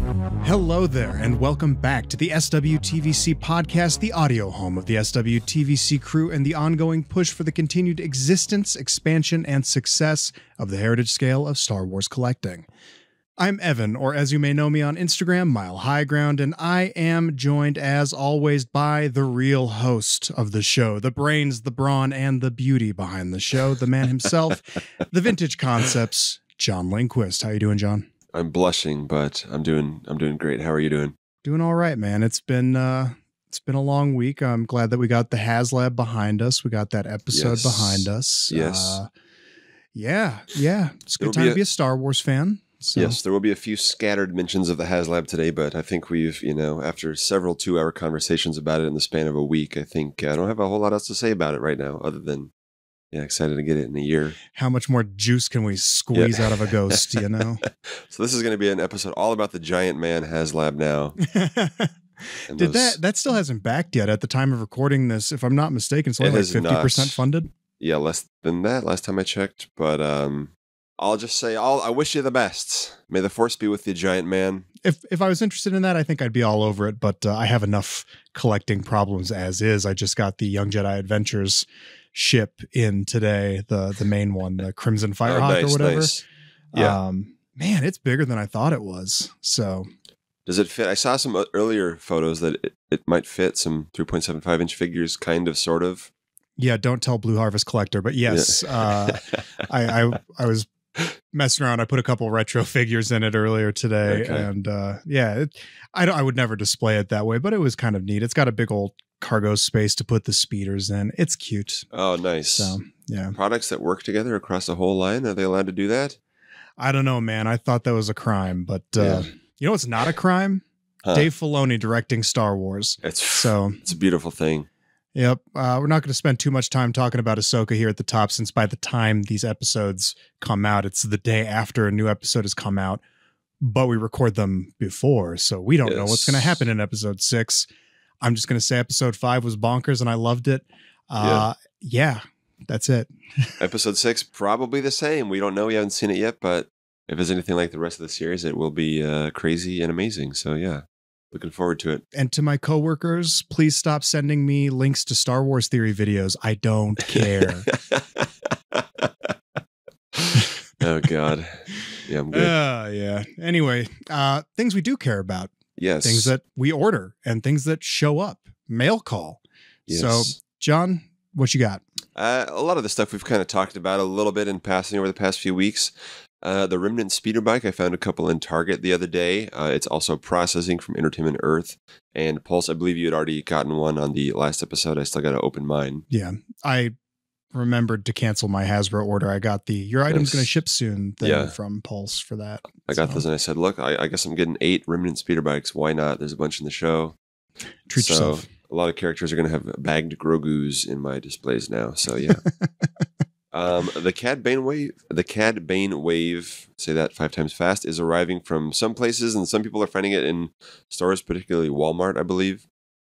Hello there, and welcome back to the SWTVC podcast, the audio home of the SWTVC crew and the ongoing push for the continued existence, expansion, and success of the heritage scale of Star Wars collecting. I'm Evan, or as you may know me on Instagram, Mile High Ground, and I am joined as always by the real host of the show, the brains, the brawn, and the beauty behind the show, the man himself, the vintage concepts, John Lindquist. How you doing, John? I'm blushing, but I'm doing I'm doing great. How are you doing? Doing all right, man. It's been uh it's been a long week. I'm glad that we got the HasLab behind us. We got that episode Yes. behind us. Yes. Uh, yeah, yeah. It's a good time be to be a Star Wars fan. So Yes, there will be a few scattered mentions of the HasLab today, but I think we've, you know, after several two-hour conversations about it in the span of a week, I think I don't have a whole lot else to say about it right now, other than yeah, excited to get it in a year. how much more juice can we squeeze out of a ghost, you know? So this is going to be an episode all about the giant man HasLab now. Did those- that that still hasn't backed yet at the time of recording this, if I'm not mistaken, it's only It like fifty percent not. funded. Yeah, less than that last time I checked, but um, I'll just say, I'll, I wish you the best. May the force be with you, giant man. If if I was interested in that, I think I'd be all over it. But uh, I have enough collecting problems as is. I just got the Young Jedi Adventures ship in today, the the main one, the Crimson Oh, Firehawk or whatever. nice. Yeah. Um, man, it's bigger than I thought it was. So Does it fit? I saw some uh, earlier photos that it, it might fit some 3.75 inch figures, kind of, sort of. yeah, don't tell Blue Harvest Collector, but yes, uh, I, I I was messing around. I put a couple retro figures in it earlier today, Okay. and uh, yeah, it, I don't. I would never display it that way, but it was kind of neat. It's got a big old cargo space to put the speeders in. It's cute. oh, nice. So yeah, Products that work together across the whole line, are they allowed to do that? I don't know, man. I thought that was a crime, but uh, Yeah. you know what's not a crime? Huh. Dave Filoni directing Star Wars. It's, So it's a beautiful thing. Yep. Uh, we're not going to spend too much time talking about Ahsoka here at the top, since by the time these episodes come out, it's the day after a new episode has come out. But we record them before, so we don't know what's going to happen in episode six. I'm just going to say episode five was bonkers, and I loved it. Uh, yeah. that's it. Episode six, probably the same. We don't know. We haven't seen it yet, but if it's anything like the rest of the series, it will be uh, crazy and amazing. So, yeah, looking forward to it. And to my coworkers, please stop sending me links to Star Wars theory videos. I don't care. oh, God. Yeah, I'm good. uh, yeah. Anyway, uh, things we do care about. Yes. things that we order and things that show up. Mail call. yes. So, John, what you got? Uh, a lot of the stuff we've kind of talked about a little bit in passing over the past few weeks. Uh, the Remnant speeder bike, I found a couple in Target the other day. Uh, it's also processing from Entertainment Earth and Pulse. I believe you had already gotten one on the last episode. I still got to open mine. Yeah, I remembered to cancel my Hasbro order. I got the your item's Nice. going to ship soon thing Yeah. from Pulse for that. I got So, those and I said, look, I, I guess I'm getting eight Remnant speeder bikes. Why not? There's a bunch in the show. Treat so yourself. a lot of characters are going to have bagged Grogu's in my displays now. So yeah. um, the Cad Bane wave, the Cad Bane wave, say that five times fast, is arriving from some places, and some people are finding it in stores, particularly Walmart, I believe.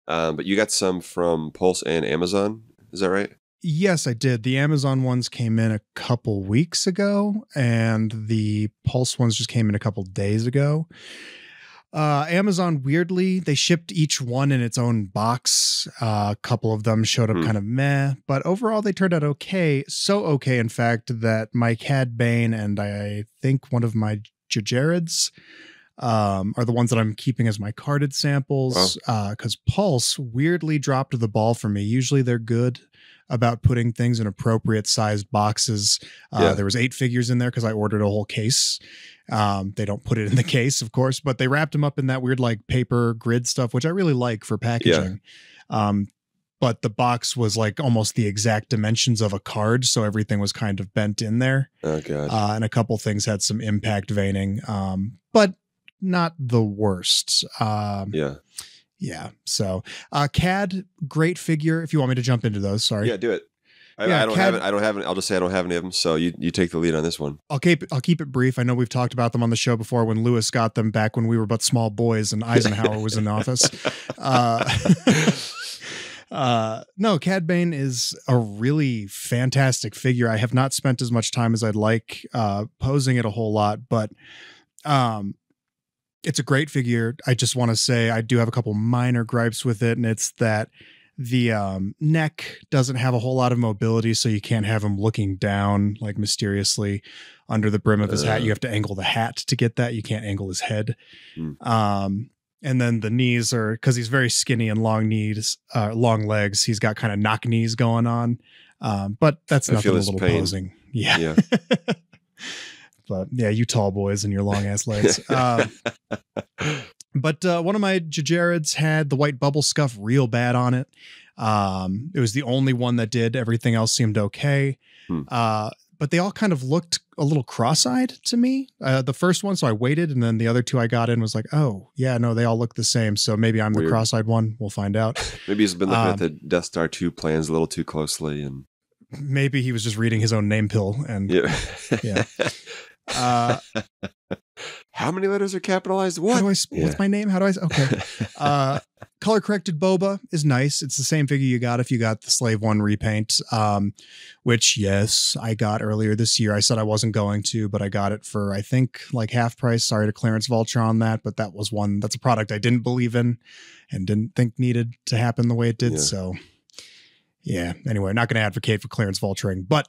Um, but you got some from Pulse and Amazon. Is that right? Yes, I did. The Amazon ones came in a couple weeks ago, and the Pulse ones just came in a couple days ago. Uh, Amazon weirdly they shipped each one in its own box. Uh, a couple of them showed up Hmm. kind of meh, but overall they turned out okay. So okay, in fact, that my Cad Bane and I think one of my Jajarids um, are the ones that I'm keeping as my carded samples. Because Pulse weirdly dropped the ball for me. Usually they're good about putting things in appropriate sized boxes. Uh, Yeah. There was eight figures in there because I ordered a whole case. Um, they don't put it in the case, of course, but they wrapped them up in that weird like paper grid stuff, which I really like for packaging. Um, but the box was like almost the exact dimensions of a card, so everything was kind of bent in there, Oh god. uh, and a couple things had some impact veining, um, but not the worst. Um, yeah. Yeah. So, uh, CAD, great figure. If you want me to jump into those, sorry. Yeah. Do it. I, Yeah, I don't Cad- have it. I don't have it. I'll just say I don't have any of them. So you, you take the lead on this one. I'll keep I'll keep it brief. I know we've talked about them on the show before when Lewis got them back when we were but small boys and Eisenhower was in office. Uh, uh, no, Cad Bane is a really fantastic figure. I have not spent as much time as I'd like uh, posing it a whole lot, but um, it's a great figure. I just want to say I do have a couple minor gripes with it, and it's that the um, neck doesn't have a whole lot of mobility, so you can't have him looking down like mysteriously under the brim of his hat. Uh. You have to angle the hat to get that. You can't angle his head. Hmm. Um, and then the knees are because he's very skinny and long knees, uh, long legs. He's got kind of knock knees going on. Um, but that's I nothing a little pain. posing. Yeah. Yeah. but yeah, you tall boys and your long ass legs. Um, but uh, one of my Jajarids had the white bubble scuff real bad on it. Um, it was the only one that did. Everything else seemed okay. Hmm. Uh, but they all kind of looked a little cross-eyed to me. Uh, the first one, so I waited, and then the other two I got in was like, oh yeah, no, they all look the same. So maybe I'm the cross-eyed one. We'll find out. Maybe he's been looking Um, at the Death Star 2 plans a little too closely. And maybe he was just reading his own name pill and yeah. Yeah. Uh, How many letters are capitalized? how What? do I? Yeah. What's my name? How do I? Okay. uh color corrected boba is nice it's the same figure you got if you got the slave one repaint um which yes i got earlier this year i said i wasn't going to but i got it for i think like half price sorry to clarence vulture on that but that was one that's a product i didn't believe in and didn't think needed to happen the way it did Yeah. so yeah anyway not going to advocate for Clarence vulturing but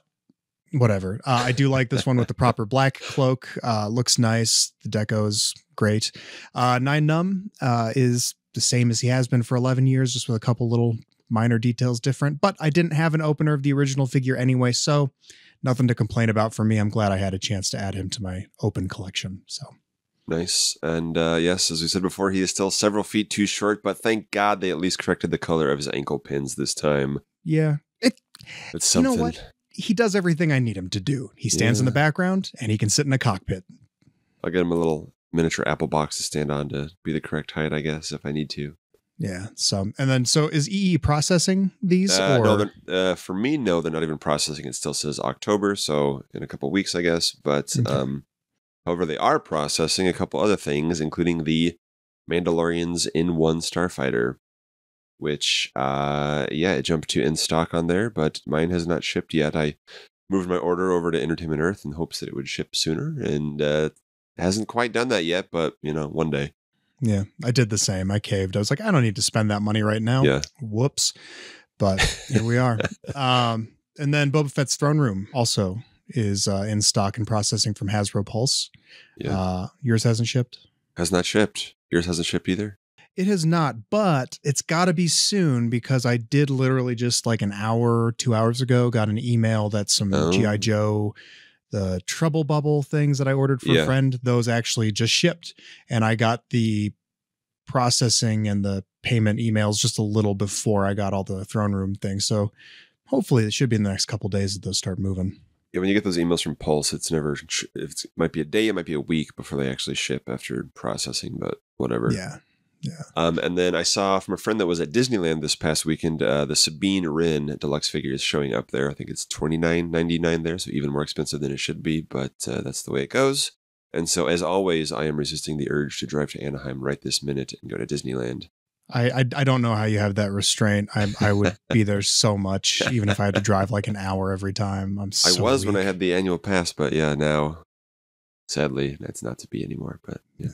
whatever uh, i do like this one with the proper black cloak uh looks nice the deco is great uh, Nien Nunb uh, is the same as he has been for 11 years, just with a couple little minor details different. But I didn't have an opener of the original figure anyway, so nothing to complain about for me. I'm glad I had a chance to add him to my open collection. So Nice. And uh, yes, as we said before, he is still several feet too short, but thank God they at least corrected the color of his ankle pins this time. yeah, it It's You know something. what? He does everything I need him to do. He stands in the background and he can sit in a cockpit. I'll get him a little miniature apple box to stand on to be the correct height, I guess, if I need to. Yeah. So and then so is EE processing these Uh, or no, uh, for me, no, they're not even processing. It still says October, so in a couple weeks, I guess. But Okay. um, however, they are processing a couple other things, including the Mandalorians N-1 Starfighter, which, uh, yeah, it jumped to in stock on there, but mine has not shipped yet. I moved my order over to Entertainment Earth in hopes that it would ship sooner, and uh, hasn't quite done that yet. But you know, one day, yeah, I did the same. I caved. I was like, I don't need to spend that money right now. yeah. Whoops. But here we are. um, and then Boba Fett's throne room also is uh, in stock and processing from Hasbro Pulse. Yeah. Uh, yours hasn't shipped. Has not shipped. Yours hasn't shipped either. It has not, but it's got to be soon because I did literally just like an hour, two hours ago, got an email that some Oh. GI Joe, the Trouble Bubble things that I ordered for Yeah. a friend, those actually just shipped, and I got the processing and the payment emails just a little before I got all the throne room things. So hopefully it should be in the next couple days that those start moving. Yeah, when you get those emails from Pulse, it's never. It's, it might be a day, it might be a week before they actually ship after processing, but whatever. Yeah. Um, and then I saw from a friend that was at Disneyland this past weekend, uh, the Sabine Wren deluxe figure is showing up there. I think it's twenty nine ninety nine there, so even more expensive than it should be, but uh, that's the way it goes. And so, as always, I am resisting the urge to drive to Anaheim right this minute and go to Disneyland. I, I I don't know how you have that restraint. I I would be there so much, even if I had to drive like an hour every time. I'm so I was when I had the annual pass, but yeah, now, sadly, that's not to be anymore. But yeah.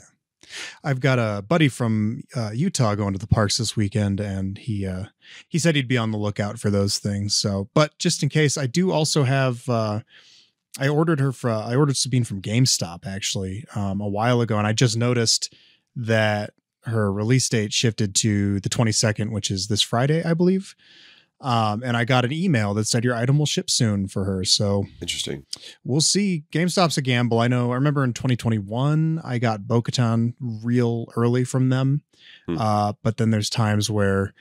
I've got a buddy from uh, Utah going to the parks this weekend, and he uh, he said he'd be on the lookout for those things. So, but just in case, I do also have. Uh, I ordered her for. I ordered Sabine from GameStop actually um, a while ago, and I just noticed that her release date shifted to the 22nd, which is this Friday, I believe. Um, and I got an email that said your item will ship soon for her. So Interesting. we'll see. GameStop's a gamble. I know. I remember in 2021, I got Bo-Katan real early from them. Hmm. Uh, but then there's times where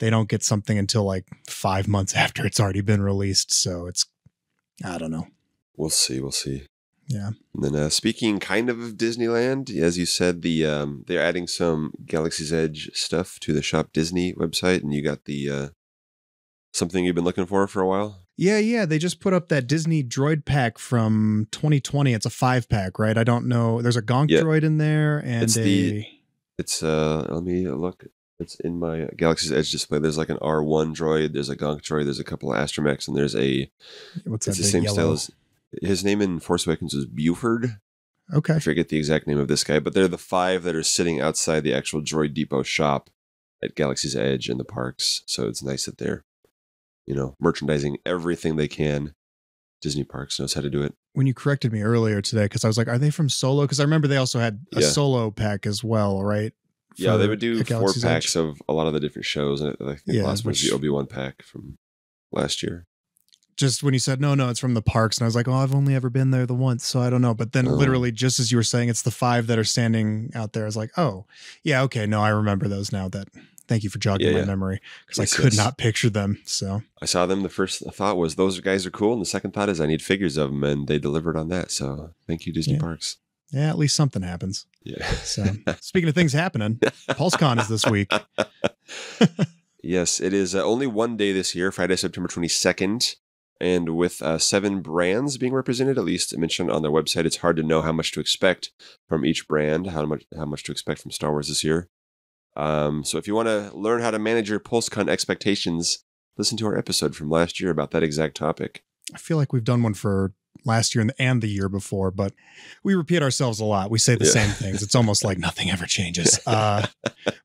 they don't get something until like five months after it's already been released. So it's, I don't know. We'll see. We'll see. Yeah. And then uh, speaking kind of of Disneyland, as you said, the um, they're adding some Galaxy's Edge stuff to the Shop Disney website, and you got the uh, something you've been looking for for a while. Yeah, yeah. They just put up that Disney droid pack from 2020. It's a five pack, right? I don't know. There's a Gonk Yeah. droid in there and It's a. the- It's uh, let me look. It's in my Galaxy's Edge display. There's like an R1 droid. There's a Gonk droid. There's a couple of Astromechs, and there's a. what's It's that the same yellow? style as. His name in Force Awakens was Buford. Okay. I forget the exact name of this guy, but they're the five that are sitting outside the actual Droid Depot shop at Galaxy's Edge in the parks. So it's nice that they're, you know, merchandising everything they can. Disney Parks knows how to do it. When you corrected me earlier today, because I was like, are they from Solo? Because I remember they also had a Yeah. Solo pack as well, right? yeah, they would do four packs Edge? of a lot of the different shows. And I think Yeah, the last one was the Obi Wan pack from last year. just when you said no no it's from the parks and i was like oh i've only ever been there the once so i don't know but then Oh. literally just as you were saying it's the five that are standing out there i was like oh yeah okay no i remember those now that thank you for jogging Yeah, my yeah. memory because Yes, i could yes. not picture them so I saw them. The first thought was those guys are cool, and the second thought is I need figures of them, and they delivered on that. So thank you, Disney Yeah. Parks. yeah at least something happens Yeah. so speaking of things happening pulsecon is this week yes, it is uh, only one day this year, Friday, September 22nd. And with uh, seven brands being represented, at least mentioned on their website, it's hard to know how much to expect from each brand, how much how much to expect from Star Wars this year. Um, so if you want to learn how to manage your PulseCon expectations, listen to our episode from last year about that exact topic. i feel like we've done one for last year and the, and the year before but we repeat ourselves a lot we say the Yeah. same things it's almost like nothing ever changes uh,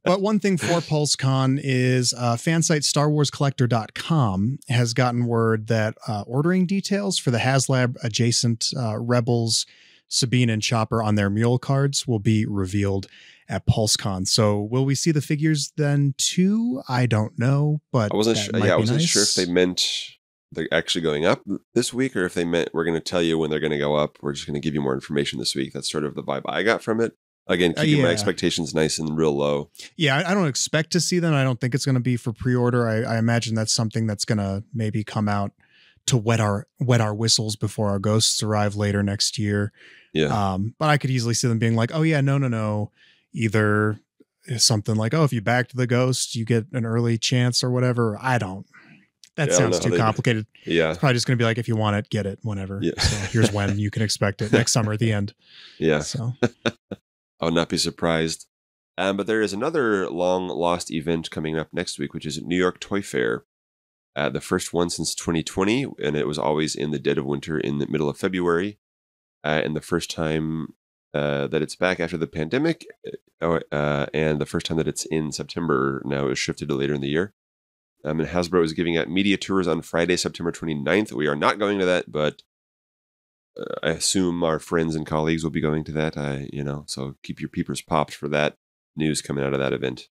But one thing for PulseCon is uh, fansite StarWarsCollector.com has gotten word that uh, ordering details for the HasLab adjacent uh, Rebels, Sabine, and Chopper on their mule cards will be revealed at PulseCon. So will we see the figures then too? I don't know, but I wasn't sure. Yeah, I wasn't nice. sure if they meant they're actually going up this week or if they meant we're going to tell you when they're going to go up. We're just going to give you more information this week. That's sort of the vibe I got from it. Again, Uh, keeping my expectations nice and real low. Yeah, I, I don't expect to see them. I don't think it's going to be for pre-order. I, I imagine that's something that's going to maybe come out to wet our wet our whistles before our ghosts arrive later next year. Yeah. Um, but I could easily see them being like, "Oh yeah, no, no, no," either something like, "Oh, if you backed the ghost, you get an early chance or whatever." I don't. That Yeah, I don't sounds too they- complicated. yeah. It's probably just going to be like, if you want it, get it whenever. Yeah. So here's when you can expect it next summer at the end. Yeah. So I would not be surprised. Um, but there is another long lost event coming up next week, which is New York Toy Fair. Uh, the first one since 2020, and it was always in the dead of winter in the middle of February. Uh, and the first time uh, that it's back after the pandemic, uh, uh, and the first time that it's in September now is shifted to later in the year. Um, and Hasbro is giving out media tours on Friday, September 29th. We are not going to that, but uh, I assume our friends and colleagues will be going to that. I, you know, so keep your peepers popped for that news coming out of that event.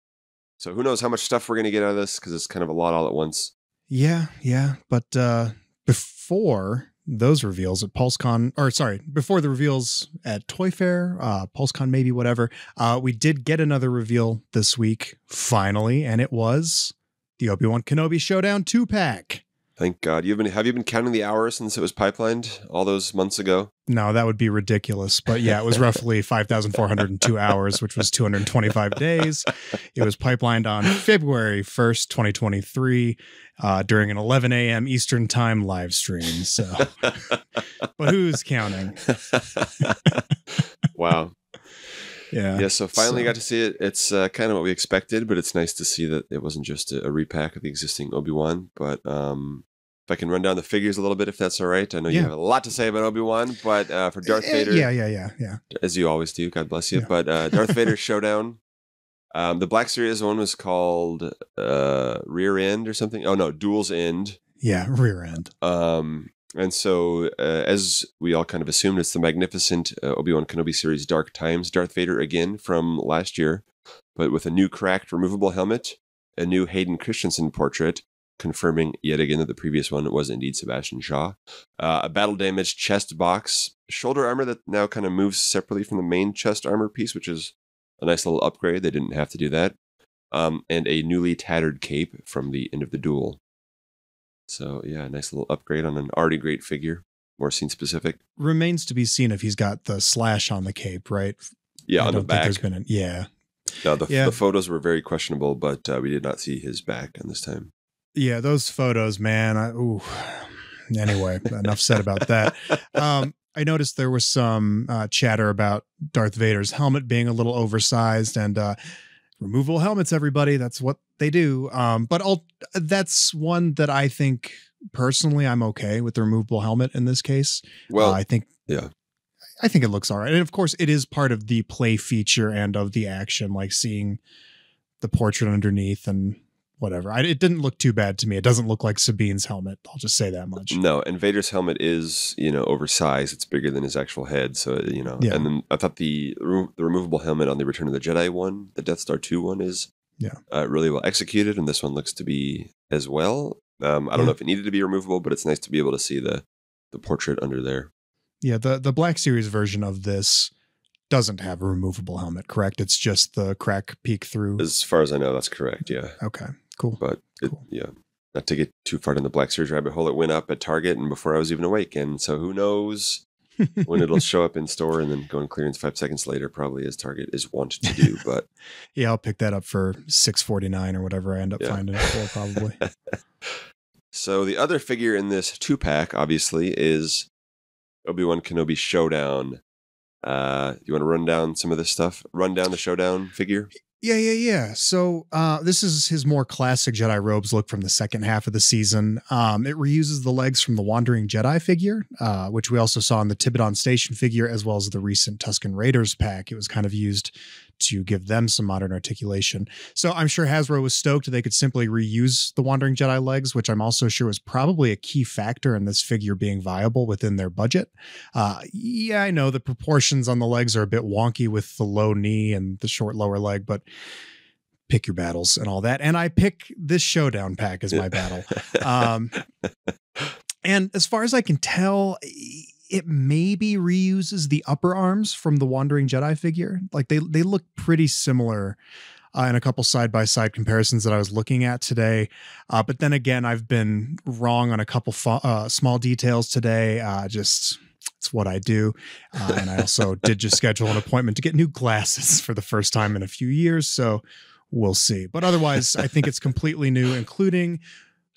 So who knows how much stuff we're going to get out of this because it's kind of a lot all at once. Yeah, yeah. But uh before those reveals at PulseCon, or sorry, before the reveals at Toy Fair, uh, PulseCon, maybe whatever, uh, we did get another reveal this week, finally, and it was the Obi Wan Kenobi Showdown two pack. Thank God. You've been have you been counting the hours since it was pipelined all those months ago? No, that would be ridiculous. But yeah, it was roughly 5,402 hours, which was 225 days. It was pipelined on February 1st, 2023, uh, during an 11 a.m. Eastern Time live stream. So, but who's counting? wow. Yeah. Yeah, so finally So- got to see it. It's uh, kind of what we expected, but it's nice to see that it wasn't just a, a repack of the existing Obi Wan. But um, if I can run down the figures a little bit, if that's all right. I know you Yeah. have a lot to say about Obi Wan, but uh, for Darth Eh, Vader, Yeah, yeah, yeah, yeah. as you always do, God bless you. Yeah. But uh, Darth Vader Showdown. Um, the Black Series one was called uh, Rear End or something. Oh no, Duel's End. Yeah, rear end. Um, and so, uh, as we all kind of assumed, it's the magnificent uh, Obi Wan Kenobi series Dark Times Darth Vader again from last year, but with a new cracked removable helmet, a new Hayden Christensen portrait, confirming yet again that the previous one was indeed Sebastian Shaw, uh, a battle damaged chest box, shoulder armor that now kind of moves separately from the main chest armor piece, which is a nice little upgrade. They didn't have to do that. Um, and a newly tattered cape from the end of the duel. So yeah, nice little upgrade on an already great figure, more scene specific. Remains to be seen if he's got the slash on the cape, right? Yeah, I on the back. there's been an yeah. No, the, Yeah. the photos were very questionable, but uh, we did not see his back on this time. Yeah, those photos, man. I, ooh. anyway, enough said about that. Um, I noticed there was some uh, chatter about Darth Vader's helmet being a little oversized and uh, removable helmets. Everybody, that's what they do. Um, but I'll, that's one that I think personally I'm okay with the removable helmet in this case. Well, Uh, I think yeah. I think it looks all right. And of course, it is part of the play feature and of the action, like seeing the portrait underneath and whatever. I, it didn't look too bad to me. It doesn't look like Sabine's helmet. I'll just say that much. No, and Vader's helmet is you know oversized. It's bigger than his actual head, so you know. Yeah. And then I thought the remo- the removable helmet on the Return of the Jedi one, the Death Star two one, is Yeah. uh, really well executed, and this one looks to be as well. Um, I don't Yeah. know if it needed to be removable, but it's nice to be able to see the the portrait under there. Yeah, the the Black Series version of this doesn't have a removable helmet, correct? It's just the crack peek through. As far as I know, that's correct. Yeah, Okay, cool. but it, Cool. yeah, not to get too far down the Black Series rabbit hole, it went up at Target, and before I was even awake, and so who knows when it'll show up in store and then go on clearance five seconds later, probably as Target is wont to do. But yeah, I'll pick that up for six forty nine or whatever I end up Yeah. finding it for, probably. so the other figure in this two pack, obviously, is Obi Wan Kenobi Showdown. Uh, you want to run down some of this stuff? Run down the Showdown figure. Yeah, yeah, yeah. So uh, this is his more classic Jedi robes look from the second half of the season. Um, it reuses the legs from the Wandering Jedi figure, uh, which we also saw in the Tibidon Station figure, as well as the recent Tusken Raiders pack. It was kind of used to give them some modern articulation. So I'm sure Hasbro was stoked they could simply reuse the Wandering Jedi legs, which I'm also sure was probably a key factor in this figure being viable within their budget. Uh, yeah, I know the proportions on the legs are a bit wonky with the low knee and the short lower leg, but pick your battles and all that. And I pick this showdown pack as my battle. Um, and as far as I can tell, it maybe reuses the upper arms from the Wandering Jedi figure. Like they they look pretty similar uh, in a couple side by side comparisons that I was looking at today. Uh, but then again, I've been wrong on a couple uh, small details today. Uh, just it's what I do. Uh, and I also did just schedule an appointment to get new glasses for the first time in a few years. So we'll see. But otherwise, I think it's completely new, including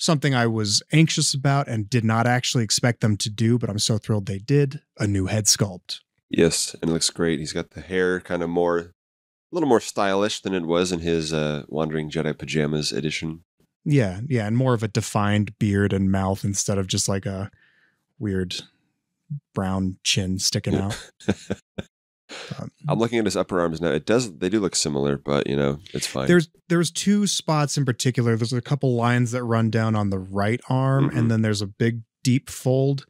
something I was anxious about and did not actually expect them to do, but I'm so thrilled they did a new head sculpt. yes, and it looks great. He's got the hair kind of more, a little more stylish than it was in his uh, Wandering Jedi pajamas edition. Yeah, yeah, and more of a defined beard and mouth instead of just like a weird brown chin sticking out. Um, I'm looking at his upper arms now. It does. They do look similar, but you know, it's fine. There's there's two spots in particular. There's a couple lines that run down on the right arm, Mhm. and then there's a big deep fold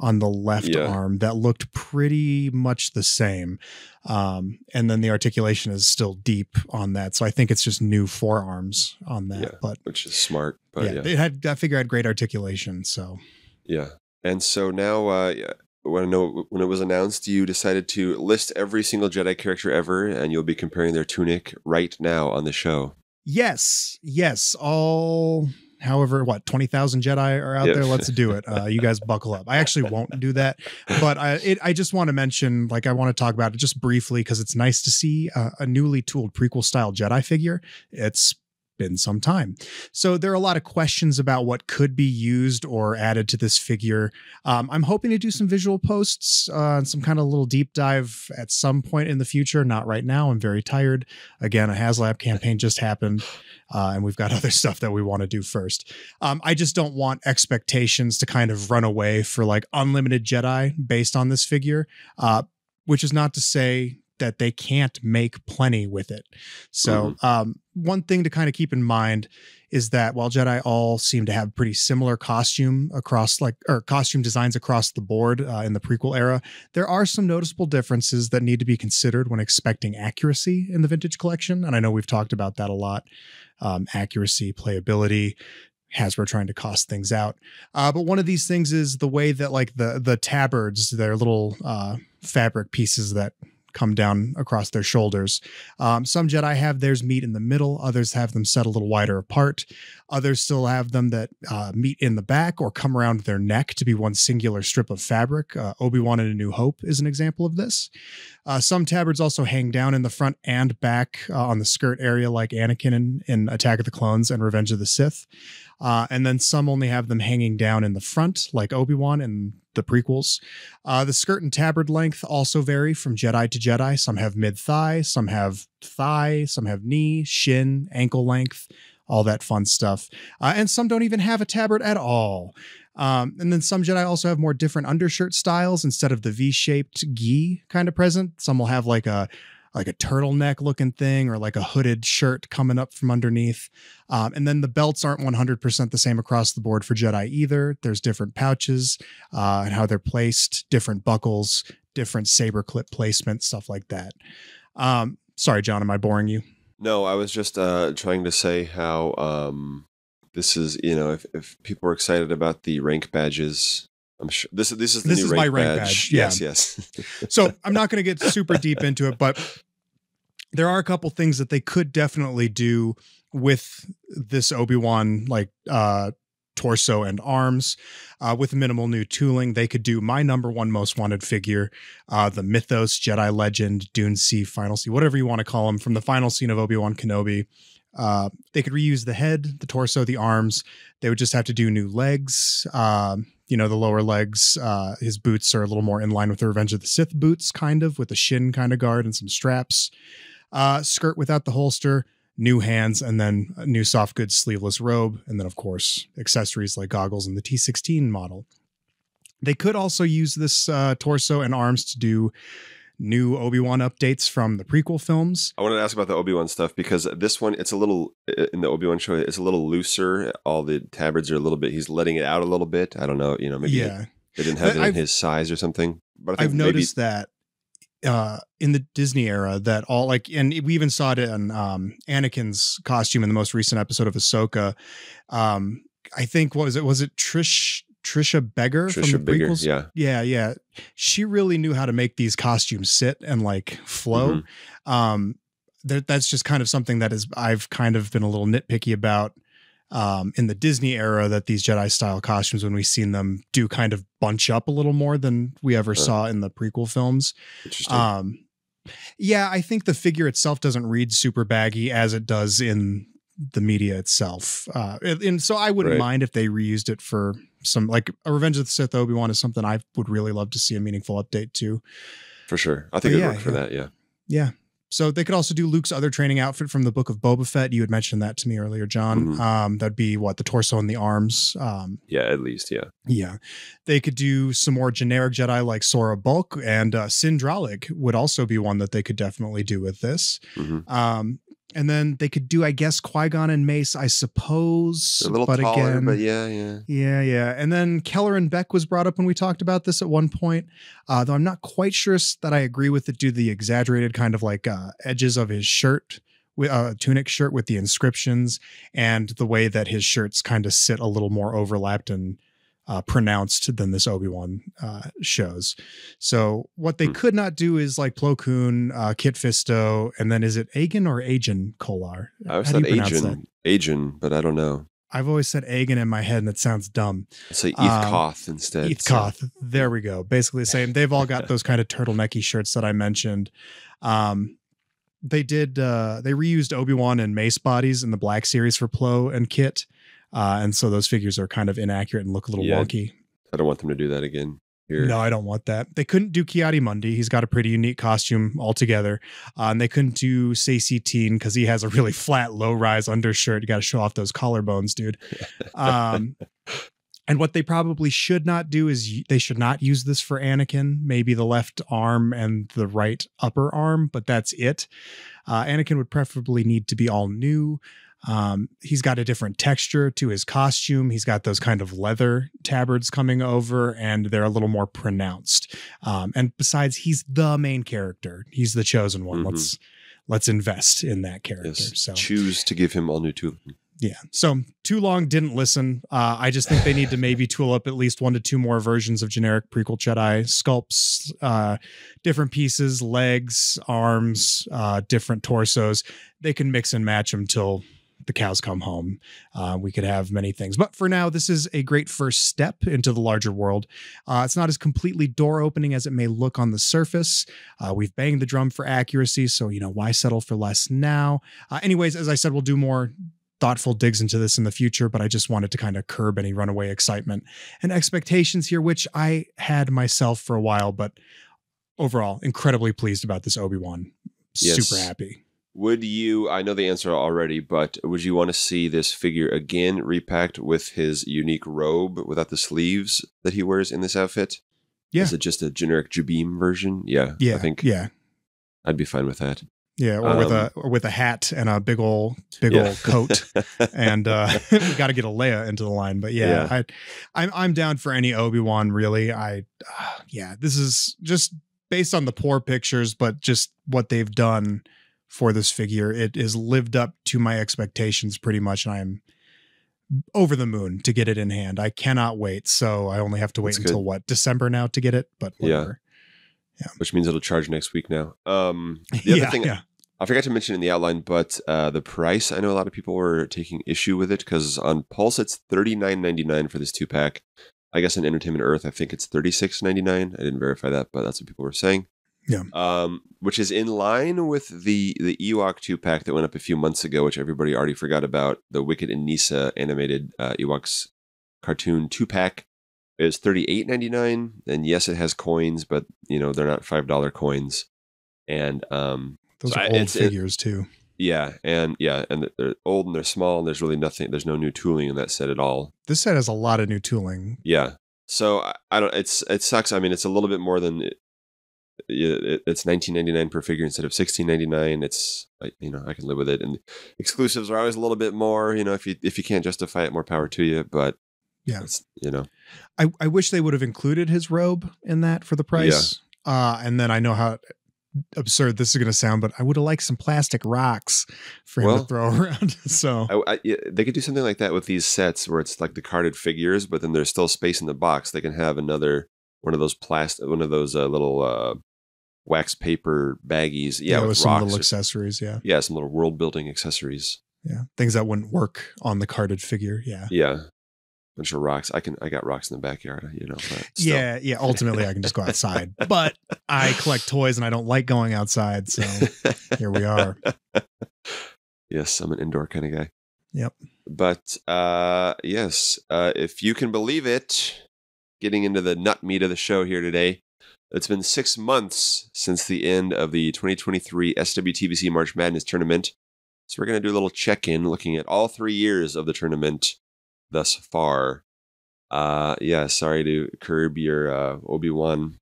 on the left Yeah. arm that looked pretty much the same. Um, and then the articulation is still deep on that. So I think it's just new forearms on that. Yeah. But which is smart. But yeah, yeah, it had that figure had great articulation. So Yeah. And so now, uh, yeah, when I know when it was announced, you decided to list every single Jedi character ever, and you'll be comparing their tunic right now on the show. yes, yes, all however what 20,000 Jedi are out Yeah. there let's do it uh, you guys buckle up I actually won't do that but I it, I just want to mention like I want to talk about it just briefly because it's nice to see uh, a newly tooled prequel style Jedi figure it's been some time. So there are a lot of questions about what could be used or added to this figure. Um, I'm hoping to do some visual posts uh, some kind of little deep dive at some point in the future. Not right now. I'm very tired. Again, a HasLab campaign just happened, uh, and we've got other stuff that we want to do first. Um, I just don't want expectations to kind of run away for like unlimited Jedi based on this figure. Uh, which is not to say that they can't make plenty with it. So, um, one thing to kind of keep in mind is that while Jedi all seem to have pretty similar costume across like or costume designs across the board uh, in the prequel era, there are some noticeable differences that need to be considered when expecting accuracy in the vintage collection. And I know we've talked about that a lot: um, accuracy, playability. Hasbro trying to cost things out, uh, but one of these things is the way that like the the tabards, their little uh, fabric pieces that come down across their shoulders. Um, some Jedi have theirs meet in the middle, others have them set a little wider apart. Others still have them that uh, meet in the back or come around their neck to be one singular strip of fabric. Uh, Obi Wan in A New Hope is an example of this. Uh, some tabards also hang down in the front and back uh, on the skirt area, like Anakin in, in Attack of the Clones and Revenge of the Sith. Uh, and then some only have them hanging down in the front, like Obi Wan in the prequels. Uh, the skirt and tabard length also vary from Jedi to Jedi. Some have mid thigh, some have thigh, some have knee, shin, ankle length, all that fun stuff. Uh, and some don't even have a tabard at all. Um, and then some Jedi also have more different undershirt styles instead of the V-shaped gi kind of present. Some will have like a like a turtleneck looking thing or like a hooded shirt coming up from underneath. Um, and then the belts aren't 100% the same across the board for Jedi either. There's different pouches uh, and how they're placed, different buckles, different saber clip placement, stuff like that. Um, sorry, John, am I boring you? No, I was just uh, trying to say how um, this is, you know, if, if people are excited about the rank badges, I'm sure this is this is the This new is rank my rank badge. badge, yeah. Yes, yes. so I'm not going to get super deep into it, but there are a couple things that they could definitely do with this Obi-Wan like uh torso and arms uh, with minimal new tooling they could do my number one most wanted figure uh, the mythos jedi legend dune sea final scene whatever you want to call him from the final scene of obi-wan kenobi uh, they could reuse the head the torso the arms they would just have to do new legs um, you know the lower legs uh, his boots are a little more in line with the revenge of the sith boots kind of with a shin kind of guard and some straps. Uh, skirt without the holster new hands and then a new soft goods sleeveless robe and then of course accessories like goggles and the t16 model. They could also use this uh, torso and arms to do new obi-wan updates from the prequel films I wanted to ask about the Obi Wan stuff because this one, it's a little in the Obi Wan show. It's a little looser. All the tabards are a little bit. He's letting it out a little bit. I don't know. You know, maybe yeah they didn't have it in I've- his size or something. But I maybe- noticed that uh, in the Disney era that all like, and we even saw it in um, Anakin's costume in the most recent episode of Ahsoka. Um, I think what was it? Was it Trish Trisha Biggar from the Trisha Biggar. prequels? Yeah, yeah, yeah. She really knew how to make these costumes sit and like flow. Mhm. Um, that that's just kind of something that is I've kind of been a little nitpicky about um, in the Disney era that these Jedi style costumes, when we've seen them do kind of bunch up a little more than we ever saw in the prequel films. interesting. Um, yeah, I think the figure itself doesn't read super baggy as it does in the media itself. Uh, and so I wouldn't Right. mind if they reused it for some like a Revenge of the Sith Obi Wan is something I would really love to see a meaningful update to. for sure. I think it'd yeah, work for yeah. that. Yeah. Yeah. So they could also do Luke's other training outfit from the Book of Boba Fett. You had mentioned that to me earlier, John. Mhm. Um, that'd be what the torso and the arms. Um, Yeah, at least. Yeah. yeah, they could do some more generic Jedi like Sora Bulq and uh, Cin Drallig would also be one that they could definitely do with this. hmm Um, and then they could do, I guess, Qui Gon and Mace, I suppose. A little but taller, again, but yeah, yeah. yeah, yeah. And then Kelleran Beq was brought up when we talked about this at one point, uh, though I'm not quite sure that I agree with it due to the exaggerated kind of like uh, edges of his shirt, with uh, tunic shirt with the inscriptions, and the way that his shirts kind of sit a little more overlapped and uh, pronounced than this Obi Wan uh, shows. So what they Hmm. could not do is like Plo Koon, uh, Kit Fisto, and then is it Agan or Agen Kolar? I always How do thought you pronounce that? Agent, Agent, but I don't know. I've always said Agan in my head, and it sounds dumb. Say Eeth Um, Koth instead. Eeth so- Koth. There we go. Basically the same. They've all got those kind of turtlenecky shirts that I mentioned. Um, they did. Uh, they reused Obi Wan and Mace bodies in the Black Series for Plo and Kit, uh, and so those figures are kind of inaccurate and look a little Yeah. wonky. I don't want them to do that again. Here. No, I don't want that. They couldn't do Ki-Adi-Mundi. He's got a pretty unique costume altogether. Uh, and they couldn't do Saesee Tiin because he has a really flat, low rise undershirt. You got to show off those collarbones, dude. Um, and what they probably should not do is they should not use this for Anakin. Maybe the left arm and the right upper arm, but that's it. Uh, Anakin would preferably need to be all new. Um, he's got a different texture to his costume. He's got those kind of leather tabards coming over, and they're a little more pronounced. Um, and besides, he's the main character. He's the chosen one. Mhm. Let's let's invest in that character. Yes. So Choose to give him all new tooling. yeah. So too long didn't listen. Uh, I just think they need to maybe tool up at least one to two more versions of generic prequel Jedi sculpts, uh, different pieces, legs, arms, uh, different torsos. They can mix and match them till the cows come home. Uh, we could have many things, but for now, this is a great first step into the larger world. Uh, it's not as completely door opening as it may look on the surface. Uh, we've banged the drum for accuracy, so you know why settle for less now. Uh, anyways, as I said, we'll do more thoughtful digs into this in the future, but I just wanted to kind of curb any runaway excitement and expectations here, which I had myself for a while, but overall, incredibly pleased about this Obi Wan. Yes. Super happy. Would you? I know the answer already, but would you want to see this figure again repacked with his unique robe without the sleeves that he wears in this outfit? Yeah. Is it just a generic Jabim version? Yeah. Yeah, I think yeah, I'd be fine with that. yeah, or with Um, a or with a hat and a big old big Yeah. old coat. and uh, we got to get a Leia into the line. But yeah, I, I'm I'm down for any Obi Wan. Really, I uh, yeah, this is just based on the poor pictures, but just what they've done for this figure. It is lived up to my expectations pretty much, and I'm over the moon to get it in hand. I cannot wait. So I only have to wait That's until good. what December now to get it. But Yeah. whatever. Which means it'll charge next week now. Um, the other yeah, thing yeah. I forgot to mention in the outline, but uh, the price. I know a lot of people were taking issue with it because on Pulse it's thirty nine ninety nine for this two pack. I guess on Entertainment Earth, I think it's thirty six ninety nine. I didn't verify that, but that's what people were saying. Yeah. Um, which is in line with the the Ewok two pack that went up a few months ago, which everybody already forgot about. The Wicket and Kneesaa animated uh, Ewoks cartoon two pack is thirty eight ninety nine, and yes, it has coins, but you know they're not five dollar coins. And um, Those So are I- old it's- it- figures too. yeah, and yeah, and they're old and they're small, and there's really nothing. There's no new tooling in that set at all. This set has a lot of new tooling. Yeah, so I, I don't. It's it sucks. I mean, it's a little bit more than. It, it, it's 19.99 per figure instead of 16.99 it's you know i can live with it and exclusives are always a little bit more you know if you if you can't justify it more power to you but Yeah. it's you know I, I wish they would have included his robe in that for the price. Uh, and then I know how absurd this is going to sound, but I would have liked some plastic rocks for him Well, to throw around. so I, I, yeah, they could do something like that with these sets where it's like the carded figures, but then there's still space in the box. They can have another one of those plastic, one of those uh, little uh, wax paper baggies. Yeah, with, with, some rocks. little or- accessories. Yeah. yeah, some little world building accessories. Yeah. Things that wouldn't work on the carded figure. Yeah. Yeah, bunch of rocks. I can. I got rocks in the backyard. You know. But. Yeah. Yeah. Ultimately, I can just go outside, but I collect toys and I don't like going outside. So here we are. yes, I'm an indoor kind of guy. Yep. But uh, yes, uh, if you can believe it, getting into the nut meat of the show here today, it's been six months since the end of the 2023 SWTVC March Madness tournament. So we're going to do a little check in looking at all three years of the tournament thus far. Uh, yeah, sorry to curb your uh, Obi Wan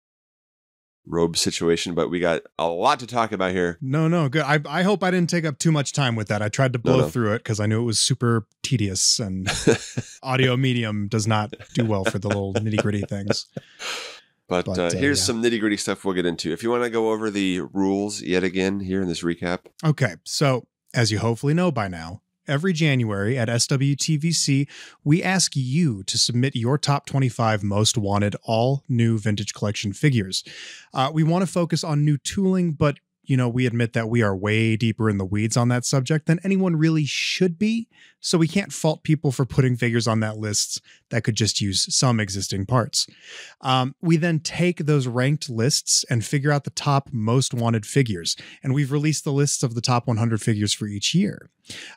robe situation, but we got a lot to talk about here. No, no, good. I, I hope I didn't take up too much time with that. I tried to blow no. through it because I knew it was super tedious and audio medium does not do well for the little nitty gritty things. But, But, uh, uh, here's yeah. some nitty gritty stuff we'll get into. If you want to go over the rules yet again here in this recap, Okay, so as you hopefully know by now, every January at SWTVC, we ask you to submit your top 25 most wanted all new vintage collection figures. Uh, we want to focus on new tooling, but you know, we admit that we are way deeper in the weeds on that subject than anyone really should be. So we can't fault people for putting figures on that list that could just use some existing parts. Um, we then take those ranked lists and figure out the top most wanted figures. And we've released the lists of the top 100 figures for each year.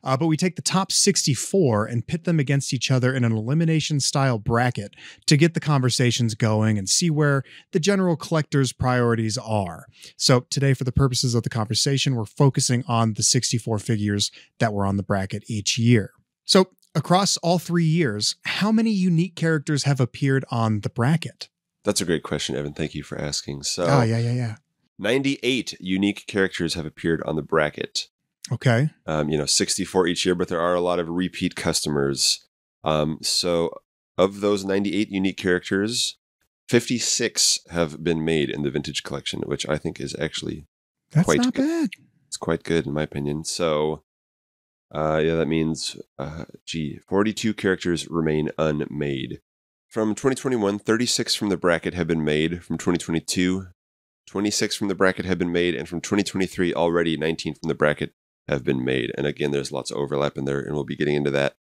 Uh, but we take the top 64 and pit them against each other in an elimination style bracket to get the conversations going and see where the general collector's priorities are. So today, for the purposes of the conversation, we're focusing on the 64 figures that were on the bracket each year. So across all three years, how many unique characters have appeared on the bracket? that's a great question, Evan. Thank you for asking. So, Oh, yeah, yeah, yeah. 98 unique characters have appeared on the bracket. Okay. Um, you know, 64 each year, but there are a lot of repeat customers. Um, so, of those 98 unique characters, 56 have been made in the vintage collection, which I think is actually That's Quite not good. bad. it's quite good in my opinion. So, uh, yeah, that means, uh, gee, 42 characters remain unmade. From 2021, 36 from the bracket have been made. From 2022, 26 from the bracket have been made. And from 2023, already 19 from the bracket have been made. And again, there's lots of overlap in there, and we'll be getting into that.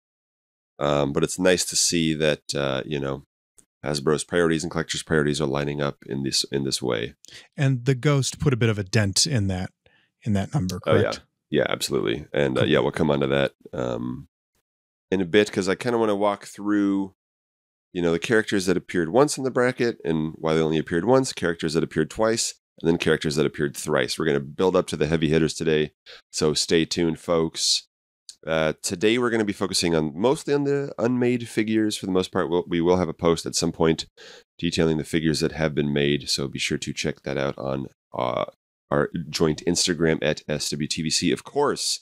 Um, but it's nice to see that, uh, you know, Hasbro's priorities and collectors' priorities are lining up in this in this way. And the ghost put a bit of a dent in that in that number, Oh, yeah. Yeah, absolutely. And uh, yeah, we'll come on to that. Um, in a bit because I kind of want to walk through, you know, the characters that appeared once in the bracket and why they only appeared once, characters that appeared twice, and then characters that appeared thrice. We're going to build up to the heavy hitters today, so stay tuned, folks. Uh, today we're going to be focusing on mostly on the unmade figures for the most part. We'll, we will have a post at some point detailing the figures that have been made, so be sure to check that out on uh, our joint Instagram at SWTVC, of course.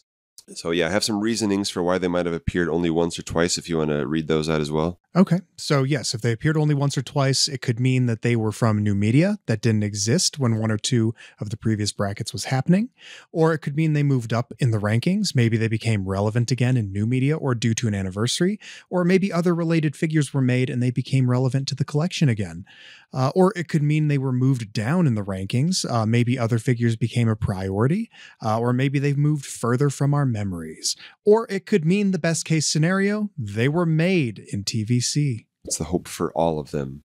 So yeah, I have some reasonings for why they might have appeared only once or twice. If you want to read those out as well. Okay. So, yes, if they appeared only once or twice, it could mean that they were from new media that didn't exist when one or two of the previous brackets was happening. Or it could mean they moved up in the rankings. Maybe they became relevant again in new media or due to an anniversary. Or maybe other related figures were made and they became relevant to the collection again. Uh, or it could mean they were moved down in the rankings. Uh, maybe other figures became a priority. Uh, or maybe they've moved further from our memories. Or it could mean the best case scenario, they were made in TVC. It's the hope for all of them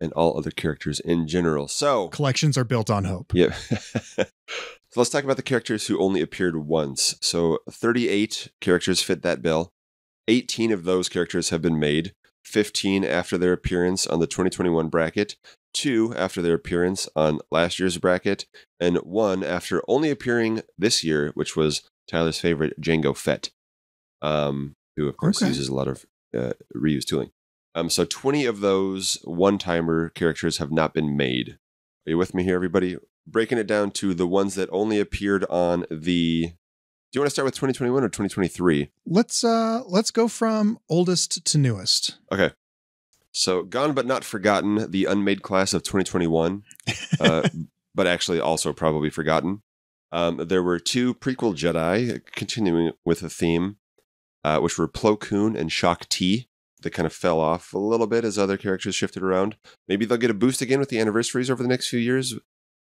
and all other characters in general. So, Collections are built on hope. yeah. so let's talk about the characters who only appeared once. So 38 characters fit that bill. 18 of those characters have been made. 15 after their appearance on the 2021 bracket, two after their appearance on last year's bracket, and one after only appearing this year, which was Tyler's favorite, Django Fett, um, who of course Okay. uses a lot of uh, reused tooling. Um, so 20 of those one-timer characters have not been made. Are you with me here, everybody? Breaking it down to the ones that only appeared on the. Do you want to start with 2021 or 2023? Let's uh let's go from oldest to newest. Okay. So, Gone But Not Forgotten, the unmade class of 2021, uh, but actually also probably forgotten. Um, there were two prequel Jedi, continuing with the theme, uh, which were Plo Koon and Shaak Ti. That kind of fell off a little bit as other characters shifted around. Maybe they'll get a boost again with the anniversaries over the next few years.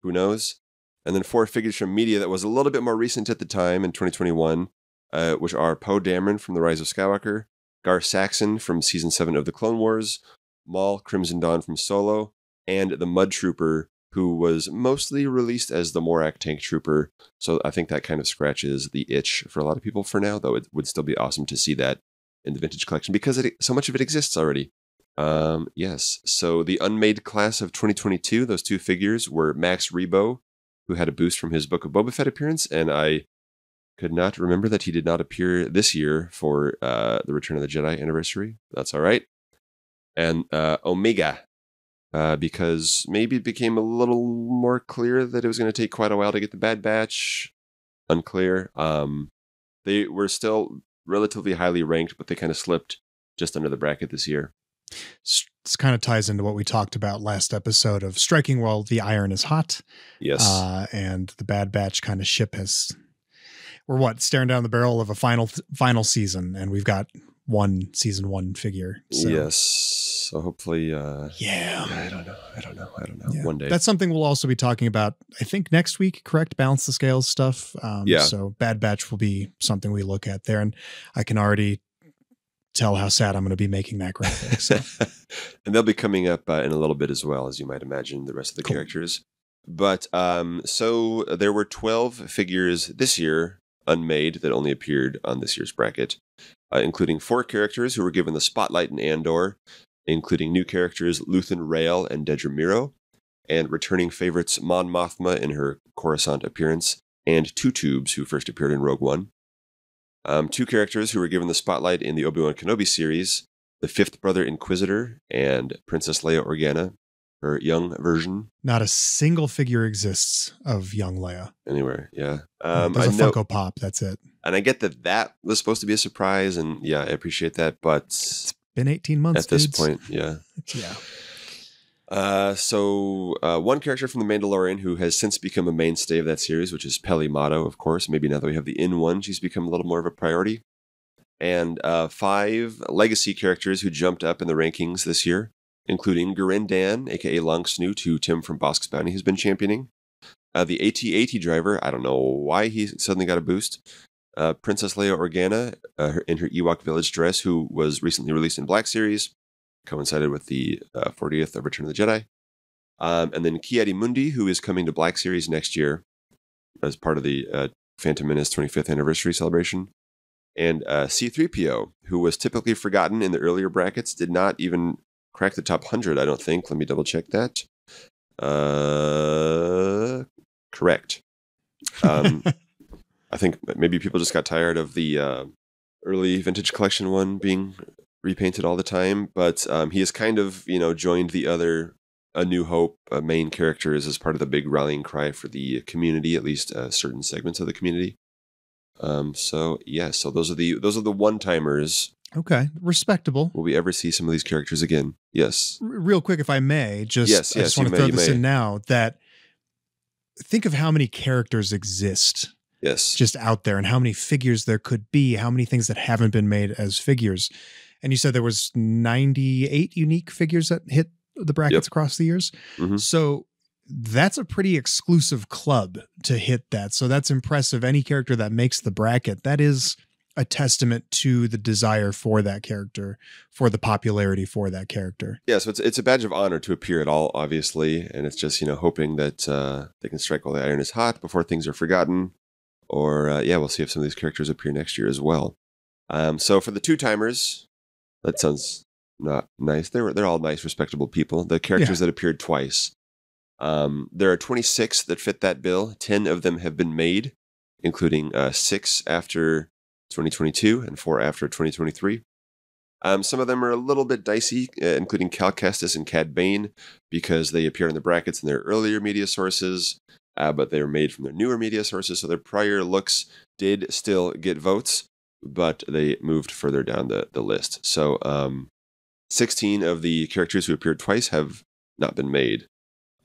Who knows? And then four figures from media that was a little bit more recent at the time in 2021, uh, which are Poe Dameron from The Rise of Skywalker, Gar Saxon from season seven of The Clone Wars, Maul Crimson Dawn from Solo, and the Mud Trooper, who was mostly released as the Morak Tank Trooper. So I think that kind of scratches the itch for a lot of people for now, though it would still be awesome to see that in the vintage collection because it, so much of it exists already. Um, yes. So the unmade class of 2022, those two figures were Max Rebo, who had a boost from his Book of Boba Fett appearance, and I could not remember that he did not appear this year for uh, the Return of the Jedi anniversary. That's all right. And uh, Omega, uh, because maybe it became a little more clear that it was going to take quite a while to get the Bad Batch. Unclear. Um, they were still relatively highly ranked, but they kind of slipped just under the bracket this year. This kind of ties into what we talked about last episode of striking while the iron is hot. Yes. Uh, and the Bad Batch kind of ship has we're what staring down the barrel of a final final season, and we've got one season one figure. So, yes. So hopefully, uh, yeah. I don't know. I don't know. I don't know. Yeah. One day. That's something we'll also be talking about, I think, next week, correct? Balance the scales stuff. Um, Yeah. So Bad Batch will be something we look at there. And I can already tell how sad I'm going to be making that graphic. So and they'll be coming up uh, in a little bit as well, as you might imagine, the rest of the Cool. characters. But um, so there were 12 figures this year unmade that only appeared on this year's bracket, uh, including four characters who were given the spotlight in Andor, including new characters Luthen Rael and Dedra Meero, and returning favorites Mon Mothma in her Coruscant appearance, and Two Tubes, who first appeared in Rogue One. Um, two characters who were given the spotlight in the Obi Wan Kenobi series the fifth brother Inquisitor and Princess Leia Organa, her young version. not a single figure exists of young Leia. Anywhere, yeah. Um, I There's a know, Funko Pop. That's it. And I get that that was supposed to be a surprise, and yeah, I appreciate that. But it's Been 18 months at this point, yeah. Yeah. Uh, so uh, one character from The Mandalorian who has since become a mainstay of that series, which is Peli Motto, of course. Maybe now that we have the in one, she's become a little more of a priority. And uh, five legacy characters who jumped up in the rankings this year, including Garindan, aka Long Snoot, who Tim from Bosk's Bounty has been championing. Uh, the AT-AT driver, I don't know why he suddenly got a boost. Uh, Princess Leia Organa uh, her- in her Ewok Village dress, who was recently released in Black Series coincided with the uh, 40th of Return of the Jedi. Um, and then Ki-Adi-Mundi, who is coming to Black Series next year as part of the uh, Phantom Menace 25th anniversary celebration. And uh, C3PO, who was typically forgotten in the earlier brackets, did not even crack the top 100, I don't think. Let me double check that. Uh, correct. Um, I think maybe people just got tired of the uh, early vintage collection one being repainted all the time, but um, he has kind of, you know, joined the other A New Hope uh, main characters as part of the big rallying cry for the community, at least uh, certain segments of the community. Um, so yeah, so those are the those are the one timers. Okay, respectable. Will we ever see some of these characters again? Yes. R- real quick, if I may, just Yes, I yes, just want you to may, throw this may. in now that think of how many characters exist Yes. just out there and how many figures there could be, how many things that haven't been made as figures. And you said there was 98 unique figures that hit the brackets across the years. Mhm. So that's a pretty exclusive club to hit that. So that's impressive. Any character that makes the bracket, that is a testament to the desire for that character, for the popularity for that character. Yeah, so it's it's a badge of honor to appear at all, obviously, and it's just you know hoping that uh, they can strike while the iron is hot before things are forgotten, or uh, yeah, we'll see if some of these characters appear next year as well. Um, so for the two timers, that sounds not nice. They're they're all nice, respectable people. The characters that appeared twice, um, there are 26 that fit that bill. Ten of them have been made, including uh, six after 2022 and four after 2023. Um, some of them are a little bit dicey, uh, including Cal Kestis and Cad Bane, because they appear in the brackets in their earlier media sources, uh, but they were made from their newer media sources. So their prior looks did still get votes, but they moved further down the, the list. So um, 16 of the characters who appeared twice have not been made.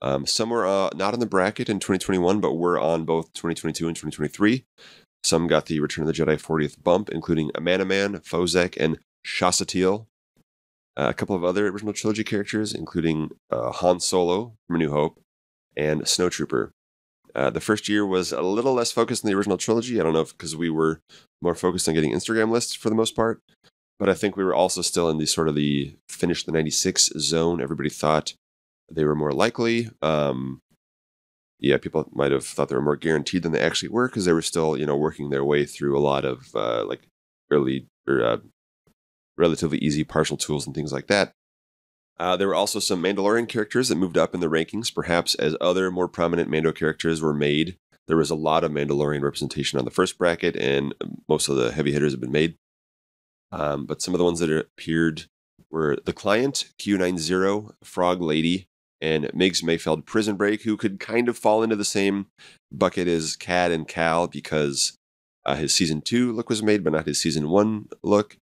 Um, some were uh, not in the bracket in 2021, but were on both 2022 and 2023. Some got the Return of the Jedi 40th bump, including Amanaman, Fozek, and Shasatiel. Uh, a couple of other original trilogy characters, including uh, Han Solo from A New Hope and Snowtrooper. Uh, the first year was a little less focused on the original trilogy. I don't know if because we were more focused on getting Instagram lists for the most part, but I think we were also still in the sort of the finish the 96 zone. Everybody thought they were more likely. Um, yeah, people might have thought they were more guaranteed than they actually were because they were still, you know, working their way through a lot of uh, like early or uh, relatively easy partial tools and things like that. Uh, there were also some Mandalorian characters that moved up in the rankings, perhaps as other more prominent Mando characters were made. There was a lot of Mandalorian representation on the first bracket, and most of the heavy hitters have been made. Um, but some of the ones that appeared were the client, Q90, Frog Lady, and Migs Mayfeld Prison Break, who could kind of fall into the same bucket as Cad and Cal because uh, his season two look was made, but not his season one look.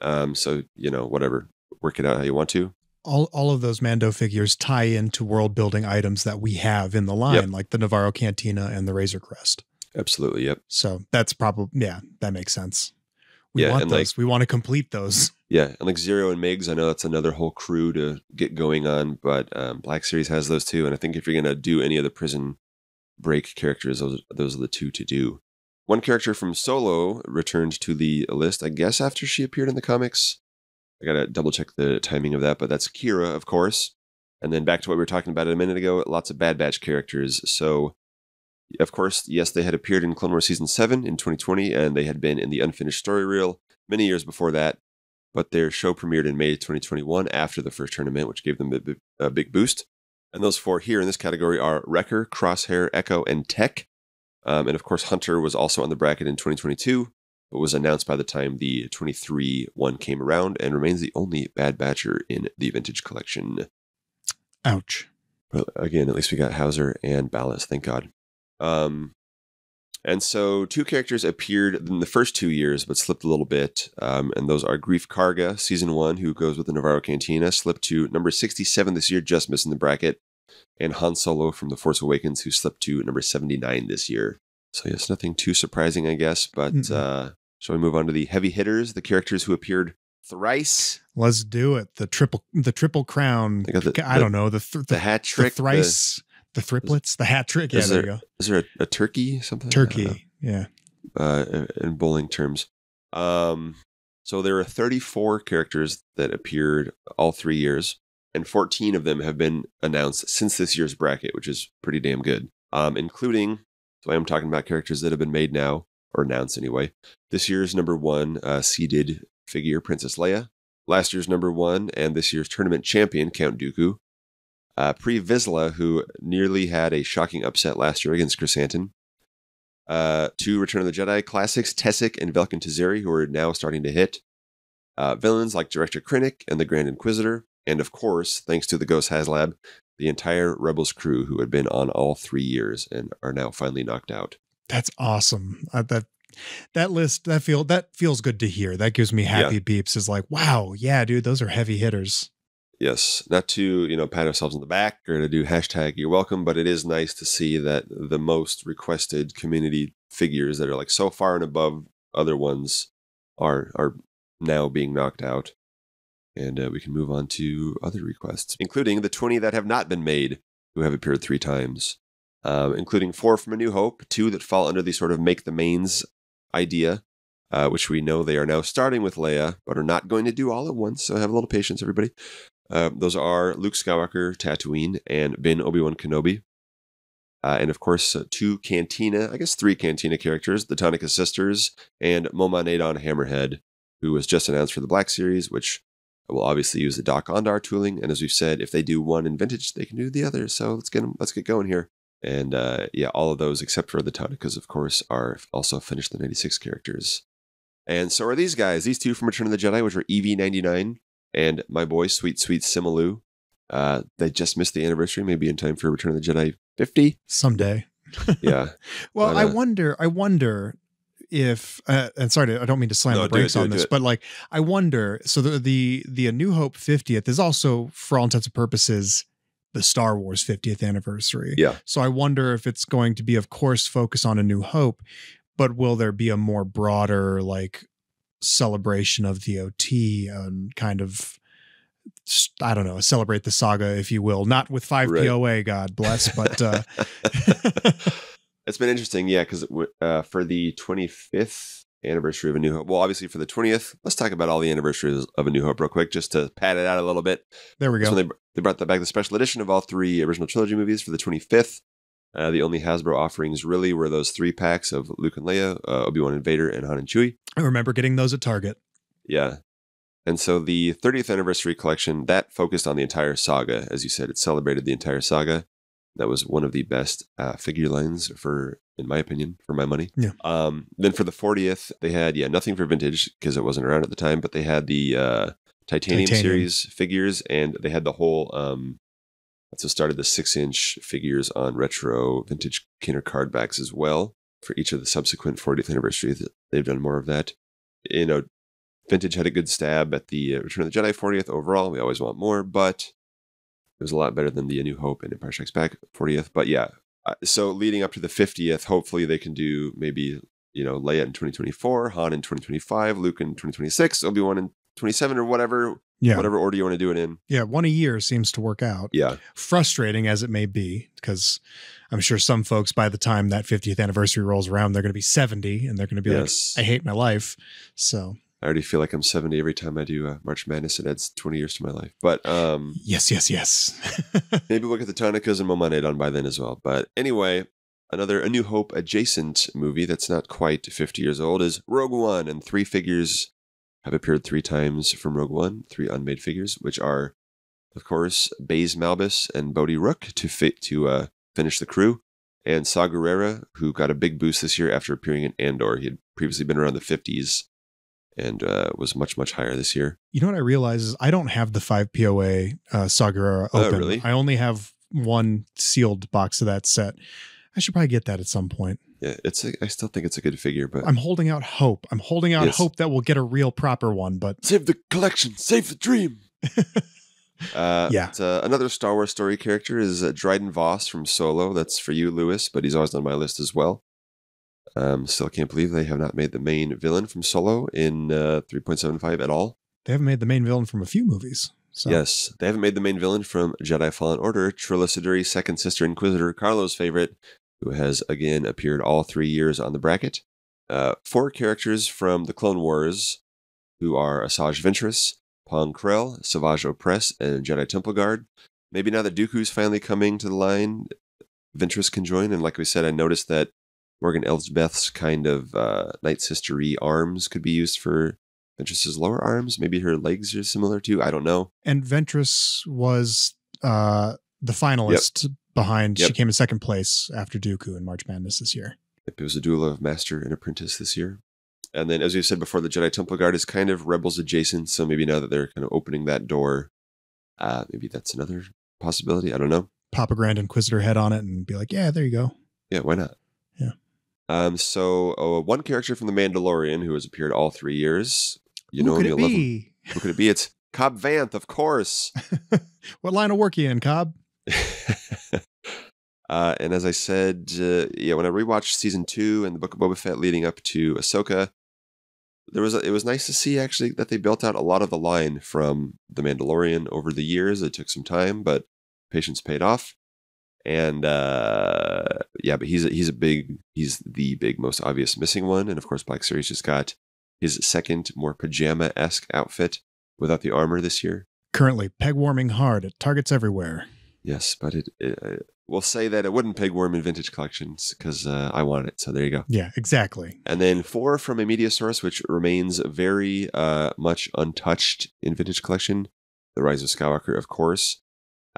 Um, so, you know, whatever, work it out how you want to. All, all of those Mando figures tie into world building items that we have in the line, Yep. like the Nevarro Cantina and the Razor Crest. Absolutely. Yep. So that's probably yeah, that makes sense. We Yeah, want and, like- we want to complete those. Yeah, and like Zero and Migs, I know that's another whole crew to get going on, but um, Black Series has those too. And I think if you're gonna do any of the prison break characters, those those are the two to do. One character from Solo returned to the list, I guess, after she appeared in the comics. I gotta double check the timing of that, but that's Qi'ra, of course. And then back to what we were talking about a minute ago, lots of Bad Batch characters. So, of course, yes, they had appeared in Clone Wars Season 7 in 2020, and they had been in the unfinished story reel many years before that but their show premiered in May 2021 after the first tournament, which gave them a, big- a big boost. And those four here in this category are Wrecker, Crosshair, Echo, and Tech. Um, and of course, Hunter was also on the bracket in 2022, but was announced by the time the 23 one came around and remains the only Bad Batcher in the Vintage Collection. Ouch. But again, at least we got Hauser and Ballas, thank God. Um, and so two characters appeared in the first two years, but slipped a little bit. Um, and those are Greef Karga, season one, who goes with the Nevarro Cantina, slipped to number 67 this year, just missing the bracket. And Han Solo from The Force Awakens, who slipped to number 79 this year. So, yes, nothing too surprising, I guess. But Mm-mm. uh, shall we move on to the heavy hitters, the characters who appeared thrice? Let's do it. The triple the triple crown. Got the- I don't know. The th- The the, hat trick? the- thrice, the, triplets, the hat trick. Yeah, there, there- you go. is there a, a turkey? Something? I. Turkey. Yeah. uh, in bowling terms. Um, so there are 34 characters that appeared all three years, and 14 of them have been announced since this year's bracket, which is pretty damn good. Um, including, so I am talking about characters that have been made now. Or announced anyway. This year's number one uh, seeded figure, Princess Leia. Last year's number one and this year's tournament champion, Count Dooku. Uh, Pre Vizsla, who nearly had a shocking upset last year against Chrysanthemum. Uh, two Return of the Jedi classics, Tessek and Velken Tezeri, who are now starting to hit. Uh, villains like Director Krennic and the Grand Inquisitor. And of course, thanks to the Ghost HasLab, the entire Rebels crew who had been on all three years and are now finally knocked out. That's awesome. Uh, that that list that feel that feels good to hear. That gives me happy Yeah. beeps. Is like, wow, yeah, dude, those are heavy hitters. Yes, not to you know pat ourselves on the back or to do hashtag you're welcome, but it is nice to see that the most requested community figures that are like so far and above other ones are are now being knocked out, and uh, we can move on to other requests, including the twenty that have not been made, who have appeared three times, um, including four from A New Hope, two that fall under the sort of make the mains idea. Uh, which we know they are now starting with Leia, but are not going to do all at once. So have a little patience, everybody. Uh, those are Luke Skywalker, Tatooine, and Ben Obi Wan Kenobi. Uh, and of course, uh, two Cantina, I guess three Cantina characters, the Tonnika sisters and Momaw Nadon Hammerhead, who was just announced for the Black Series, which I will obviously use the Dok-Ondar tooling. And as we've said, if they do one in Vintage, they can do the other. So let's get 'em- let's get going here. And uh, yeah, all of those except for the Tonnikas, of course, are also finished the 96 characters. And so are these guys. These two from Return of the Jedi, which are EV99 and my boy, Sweet Sweet Simalu. Uh, they just missed the anniversary, maybe in time for Return of the Jedi 50. Someday. Yeah. Well, But, I uh, wonder. I wonder if. Uh, and sorry, to, I don't mean to slam No, the do it, brakes on it, this, but like, I wonder. So the the the A New Hope 50th is also, for all intents and purposes, the Star Wars 50th anniversary. Yeah. So I wonder if it's going to be, of course, focus on A New Hope, but will there be a more broader like celebration of the OT and kind of. I don't know, celebrate the saga, if you will, not with five Right. POA, God bless, but uh, it's been interesting, yeah, because uh, for the 25th anniversary of A New Hope, well, obviously for the 20th, let's talk about all the anniversaries of A New Hope real quick, just to pad it out a little bit. there we So go. they, they brought that back, the special edition of all three original trilogy movies for the 25th. Uh, the only Hasbro offerings really were those three packs of Luke and Leia, uh, Obi Wan and Vader, and Han and Chewie. I remember getting those at Target. Yeah. And so the 30th anniversary collection that focused on the entire saga, as you said, it celebrated the entire saga. That was one of the best uh, figure lines for, in my opinion, for my money. Yeah. Um, then for the 40th, they had yeah nothing for vintage because it wasn't around at the time, but they had the uh, titanium, Titanium. series figures, and they had the whole. Um, that's what started the six-inch figures on retro vintage Kenner card backs as well. For each of the subsequent 40th anniversaries, they've done more of that. You know, Vintage had a good stab at the uh, Return of the Jedi 40th overall. We always want more, but it was a lot better than the A New Hope and Empire Strikes Back 40th. But yeah, Uh, so leading up to the 50th, hopefully they can do maybe, you know, Leia in 2024, Han in 2025, Luke in 2026, Obi Wan in 27 or whatever, Yeah. whatever order you want to do it in. Yeah. One a year seems to work out. Yeah. Frustrating as it may be, because I'm sure some folks, by the time that 50th anniversary rolls around, they're going to be 70 and they're going to be Yes. like, I hate my life. So, I already feel like I'm 70 every time I do uh, March Madness. It adds 20 years to my life. But um, yes, yes, yes. Maybe we'll get the Tonnikas and Momaw Nadon by then as well. But anyway, another A New Hope adjacent movie that's not quite 50 years old is Rogue One, and three figures have appeared three times from Rogue One, three unmade figures, which are, of course, Baze Malbus and Bodhi Rook to fit to uh, finish the crew, and Saw Gerrera, who got a big boost this year after appearing in Andor. He had previously been around the 50s and uh, was much, much higher this year. you know what I realize is I don't have the 5 POA uh, Saw Gerrera Oh, open. really? I only have one sealed box of that set. I should probably get that at some point. Yeah, it's. A, I still think it's a good figure, but I'm holding out hope. I'm holding out Yes. hope that we'll get a real proper one, but Save the collection, save the dream. uh, Yeah. uh, another Star Wars story character is uh, Dryden Voss from Solo. That's for you, Lewis, but he's always on my list as well. Um, still can't believe they have not made the main villain from Solo in uh, 3.75 at all. they haven't made the main villain from a few movies. So Yes, they haven't made the main villain from Jedi Fallen Order, Trilla Suduri's second sister Inquisitor, Carlo's favorite, who has again appeared all three years on the bracket. Uh, four characters from the Clone Wars, who are Asajj Ventress, Pong Krell, Savage Opress, and Jedi Temple Guard. Maybe now that Dooku's finally coming to the line, Ventress can join. And like we said, I noticed that Morgan Elsbeth's kind of uh, Night Sistery arms could be used for Ventress's lower arms. Maybe her legs are similar too. I don't know. And Ventress was uh, the finalist behind. She came in second place after Dooku in March Madness this year. It was a duel of master and apprentice this year. And then, as we said before, the Jedi Temple Guard is kind of Rebels adjacent. So maybe now that they're kind of opening that door, uh, maybe that's another possibility. I don't know. Pop a Grand Inquisitor head on it and be like, yeah, there you go. Yeah, why not? Um. So uh, one character from The Mandalorian who has appeared all three years. You Who know could him, it you love him. be? Who could it be? It's Cobb Vanth, of course. What line of work are you in, Cobb? uh, and as I said, uh, yeah, when I rewatched season two and the Book of Boba Fett leading up to Ahsoka, there was a, it was nice to see actually that they built out a lot of the line from the Mandalorian over the years. It took some time, but patience paid off. And uh, yeah, but he's a, he's a big he's the big most obvious missing one. And of course, Black Series just got his second more pajama esque outfit without the armor this year. Currently peg warming hard at targets everywhere. Yes, but it, it uh, we'll say that it wouldn't pig worm in vintage collections because uh, I want it. So there you go. Yeah, exactly. And then four from a media source, which remains very uh, much untouched in vintage collection. The Rise of Skywalker, of course.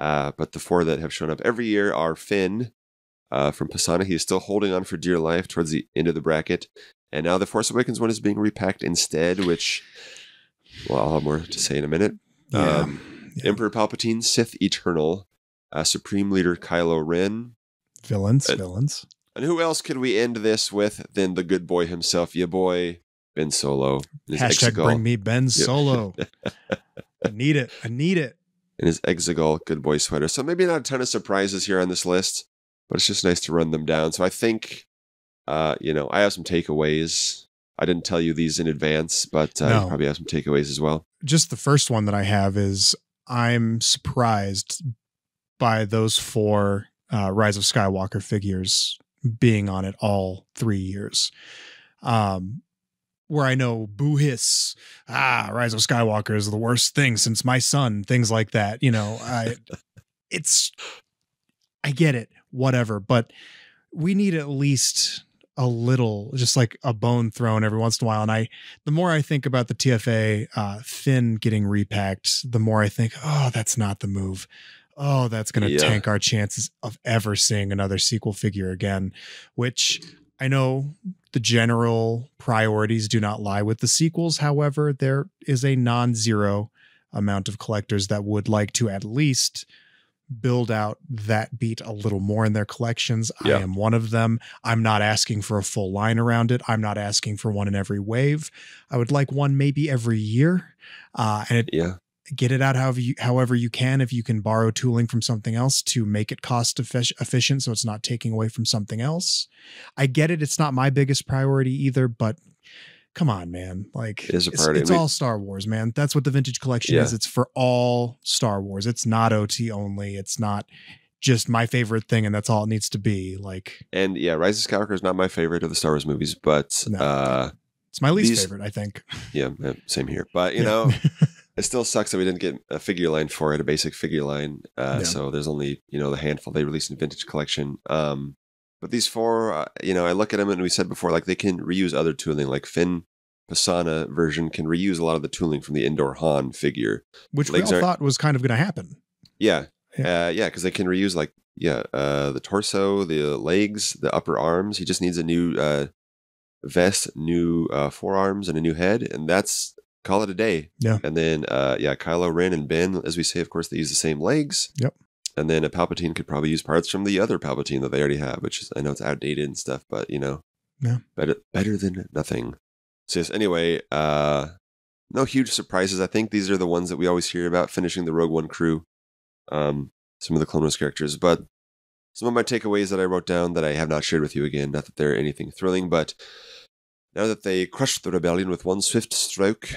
Uh, but the four that have shown up every year are Finn uh, from Pasaana. He is still holding on for dear life towards the end of the bracket. And now the Force Awakens one is being repacked instead, which, well, I'll have more to say in a minute. Yeah. Um, Yeah. Emperor Palpatine, Sith Eternal, uh, Supreme Leader Kylo Ren. Villains, villains. And who else could we end this with than the good boy himself, ya boy, Ben Solo. Hashtag Exegol, bring me Ben Solo. I need it. I need it. In his Exegol good boy sweater. So maybe not a ton of surprises here on this list, but it's just nice to run them down. So I think, uh, you know, I have some takeaways. I didn't tell you these in advance, but uh, No. you probably have some takeaways as well. Just the first one that I have is I'm surprised by those four uh, Rise of Skywalker figures being on it all three years. Um, where I know boo hiss, ah, Rise of Skywalker is the worst thing since my son, things like that. You know, I, it's, I get it, whatever, but we need at least a little, just like a bone thrown every once in a while. And I, the more I think about the TFA uh, Finn getting repacked, the more I think, oh, that's not the move. Oh, that's going to Yeah. tank our chances of ever seeing another sequel figure again, which I know the general priorities do not lie with the sequels. However, there is a non zero amount of collectors that would like to at least build out that beat a little more in their collections. Yeah. I am one of them. I'm not asking for a full line around it. I'm not asking for one in every wave. I would like one maybe every year. Uh, and it, Yeah. Get it out however you, however you can. If you can borrow tooling from something else to make it cost effic- efficient, so it's not taking away from something else. I get it. It's not my biggest priority either, but come on, man. Like It is a it's, priority. it's mean- all Star Wars, man. That's what the vintage collection Yeah. is. It's for all Star Wars. It's not OT only. It's not just my favorite thing and that's all it needs to be. Like And yeah, Rise of Skywalker is not my favorite of the Star Wars movies, but No. uh, it's my least These- favorite, I think. yeah, eh, same here. But, you Yeah. know, it still sucks that we didn't get a figure line for it, a basic figure line. Uh, Yeah. So there's only you know the handful they released in vintage collection. Um, but these four, uh, you know, I look at them and we said before, like they can reuse other tooling. Like Finn Pasaana version can reuse a lot of the tooling from the Endor Han figure. which we all thought was kind of going to happen. Yeah, Yeah. uh, yeah, because they can reuse like yeah, uh, the torso, the legs, the upper arms. He just needs a new uh, vest, new uh, forearms, and a new head, and that's call it a day. Yeah. And then uh, yeah, Kylo Ren and Ben, as we say, of course, they use the same legs. Yep. And then a Palpatine could probably use parts from the other Palpatine that they already have, which is I know it's outdated and stuff, but you know, Yeah. better better than nothing. So yes, anyway, uh, no huge surprises. I think these are the ones that we always hear about finishing the Rogue One crew. Um, some of the Clone Wars characters, but some of my takeaways that I wrote down that I have not shared with you again. Not that they're anything thrilling, but now that they crushed the rebellion with one swift stroke,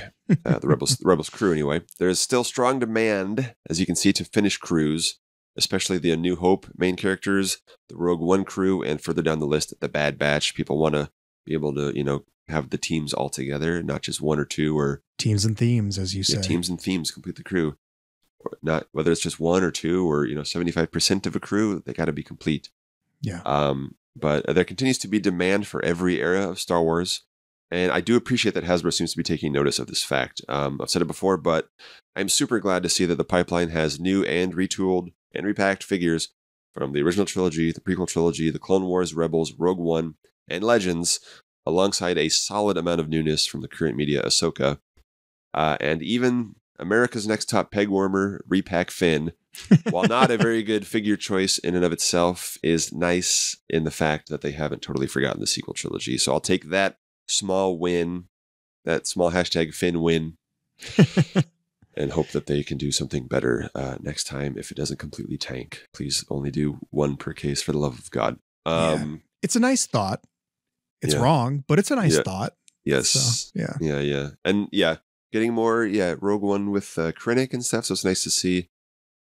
uh, the rebels, the rebels crew anyway, there is still strong demand, as you can see, to finish crews, especially the New Hope main characters, the Rogue One crew, and further down the list, the Bad Batch. People want to be able to, you know, have the teams all together, not just one or two or Teams and themes, as you yeah, say. teams and themes complete the crew. Or not whether it's just one or two or you know seventy five percent of a crew, they got to be complete. Yeah. Um, but there continues to be demand for every era of Star Wars. And I do appreciate that Hasbro seems to be taking notice of this fact. Um, I've said it before, but I'm super glad to see that the pipeline has new and retooled and repacked figures from the original trilogy, the prequel trilogy, the Clone Wars, Rebels, Rogue One, and Legends, alongside a solid amount of newness from the current media Ahsoka. Uh, and even America's Next Top Peg Warmer, Repack Finn, while not a very good figure choice in and of itself, is nice in the fact that they haven't totally forgotten the sequel trilogy. So I'll take that small win, that small hashtag Finn win, and hope that they can do something better uh, next time if it doesn't completely tank. Please only do one per case for the love of God. Um, It's a nice thought. It's Yeah. wrong, but it's a nice Yeah. thought. Yes. So, yeah. Yeah, yeah. And yeah, getting more, yeah, Rogue One with uh, Krennic and stuff. So it's nice to see.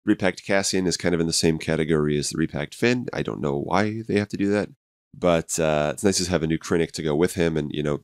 Repacked Cassian is kind of in the same category as the repacked Finn. I don't know why they have to do that. But uh, it's nice to have a new Krennic to go with him. And, you know,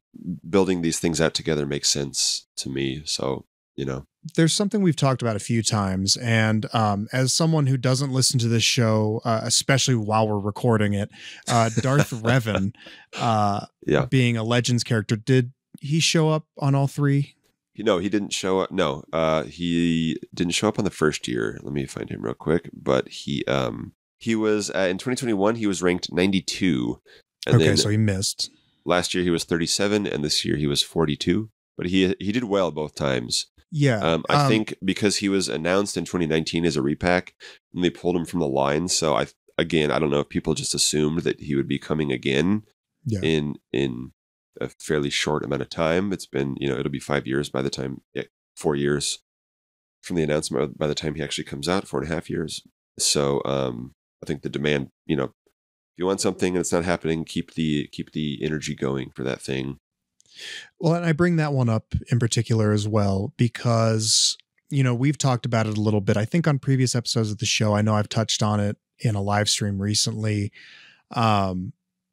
building these things out together makes sense to me. So, you know, there's something we've talked about a few times and um, as someone who doesn't listen to this show uh, especially while we're recording it uh, darth revan uh, yeah. being a legends character did he show up on all three You know, he didn't show up. No, uh, he didn't show up on the first year. Let me find him real quick. But he, um, he was uh, in 2021. He was ranked 92, and okay so he missed last year he was 37, and this year he was 42. But he he did well both times. yeah Um, I think because he was announced in 2019 as a repack, and they pulled him from the line. So I again, I don't know if people just assumed that he would be coming again Yeah. in in a fairly short amount of time. It's been you know it'll be five years by the time four years from the announcement by the time he actually comes out, four and a half years. So um, I think the demand, you know, if you want something and it's not happening, keep the keep the energy going for that thing. Well, and I bring that one up in particular as well because, you know, we've talked about it a little bit. I think on previous episodes of the show, I know I've touched on it in a live stream recently, um,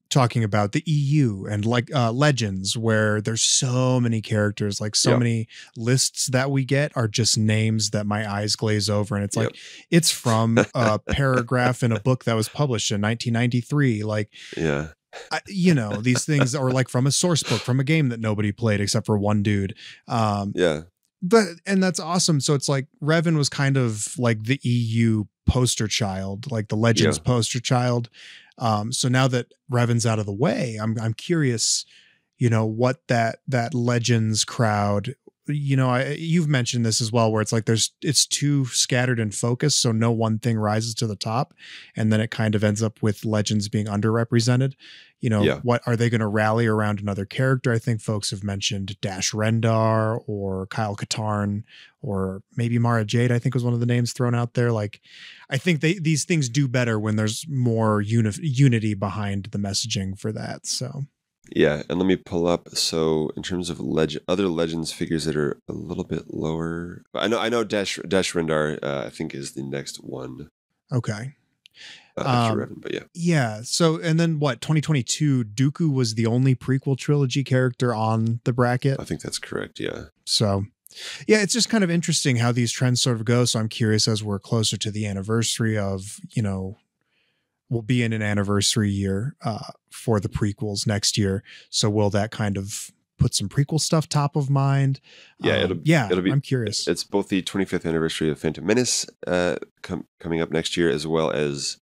talking about the EU and like uh, Legends, where there's so many characters, like so Yeah. many lists that we get are just names that my eyes glaze over. And it's Yep. like, it's from a paragraph in a book that was published in 1993. Like, Yeah, I, you know these things are like from a source book from a game that nobody played except for one dude um yeah, but and that's awesome so it's like revan was kind of like the eu poster child like the legends Yeah. poster child um so now that revan's out of the way i'm i'm curious you know what that that legends crowd you know I, you've mentioned this as well where it's like there's it's too scattered and focused so no one thing rises to the top and then it kind of ends up with legends being underrepresented. You know Yeah. what are they going to rally around another character? I think folks have mentioned dash rendar or kyle katarn or maybe mara jade i think was one of the names thrown out there. Like i think they these things do better when there's more uni- unity behind the messaging for that so yeah. And let me pull up. So in terms of leg- other legends figures that are a little bit lower, but I know I know Dash Dash Rendar. Uh, I think is the next one okay uh, Um, Revan. But yeah, Yeah. So, and then what? 2022, Dooku was the only prequel trilogy character on the bracket. I think that's correct. Yeah, So, yeah, it's just kind of interesting how these trends sort of go. So, I'm curious as we're closer to the anniversary of, you know, we'll be in an anniversary year uh, for the prequels next year. So, will that kind of put some prequel stuff top of mind? Yeah, Um, it'll- yeah. it'll be- I'm curious. it's both the 25th anniversary of Phantom Menace uh, com- coming up next year, as well as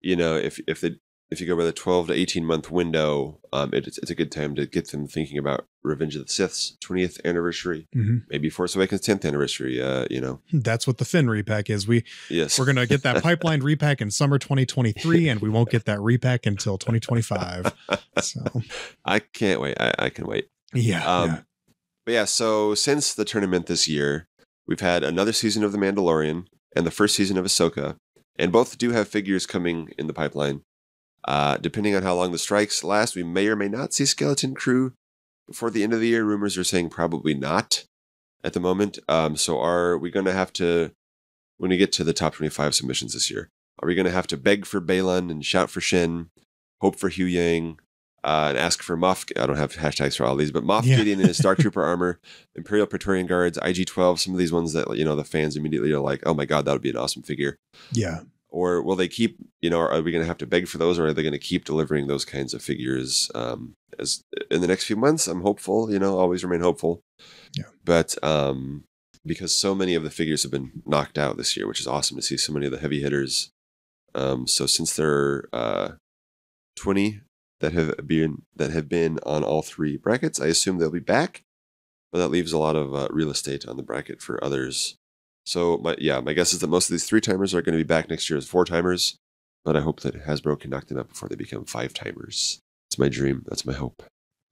you know if if the if you go by the 12 to 18 month window, um, it, it's it's a good time to get them thinking about Revenge of the Sith's 20th anniversary, Mhm. maybe Force Awakens 10th anniversary. Uh, you know, That's what the Finn repack is. We yes, we're gonna get that pipeline repack in summer 2023, and we won't get that repack until 2025. So I can't wait. I, I can wait. yeah, Um, yeah. But yeah, so since the tournament this year, we've had another season of The Mandalorian and the first season of Ahsoka, and both do have figures coming in the pipeline. Uh, depending on how long the strikes last, we may or may not see Skeleton Crew before the end of the year. Rumors are saying probably not at the moment. Um, so are we going to have to, when we get to the top 25 submissions this year, are we going to have to beg for Baylan and shout for Shin, hope for Huyang, uh, and ask for Moff. I don't have hashtags for all these, but Moff Yeah. Gideon in his Star Trooper armor, Imperial Praetorian Guards, IG 12, some of these ones that, you know, the fans immediately are like, oh my God, that would be an awesome figure. yeah. Or will they keep? You know, are we going to have to beg for those, or are they going to keep delivering those kinds of figures um, as in the next few months? I'm hopeful. You know, always remain hopeful. Yeah. But um, because so many of the figures have been knocked out this year, which is awesome to see so many of the heavy hitters. Um, so since there are uh, 20 that have been that have been on all three brackets, I assume they'll be back. But that leaves a lot of uh, real estate on the bracket for others. So my yeah, my guess is that most of these three timers are going to be back next year as four timers. But I hope that Hasbro can knock them out before they become five timers. It's my dream. That's my hope.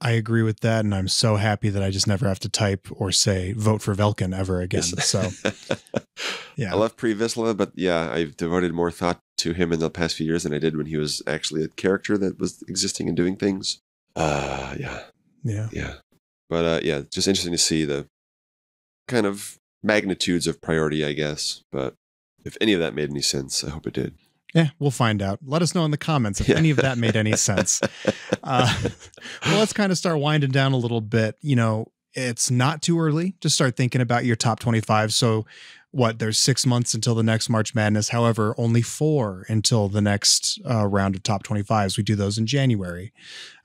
I agree with that, and I'm so happy that I just never have to type or say vote for Velken ever again. Yes. So yeah, I love Pre Vizsla, but yeah, I've devoted more thought to him in the past few years than I did when he was actually a character that was existing and doing things. Uh yeah, yeah, yeah. But uh yeah, just interesting to see the kind of magnitudes of priority, I guess. But if any of that made any sense, I hope it did. yeah. We'll find out. Let us know in the comments if Yeah. any of that made any sense. Uh, well, let's kind of start winding down a little bit. You know, it's not too early to start thinking about your top 25. So, what, there's six months until the next March Madness. However, only four until the next uh, round of top 25s. We do those in January.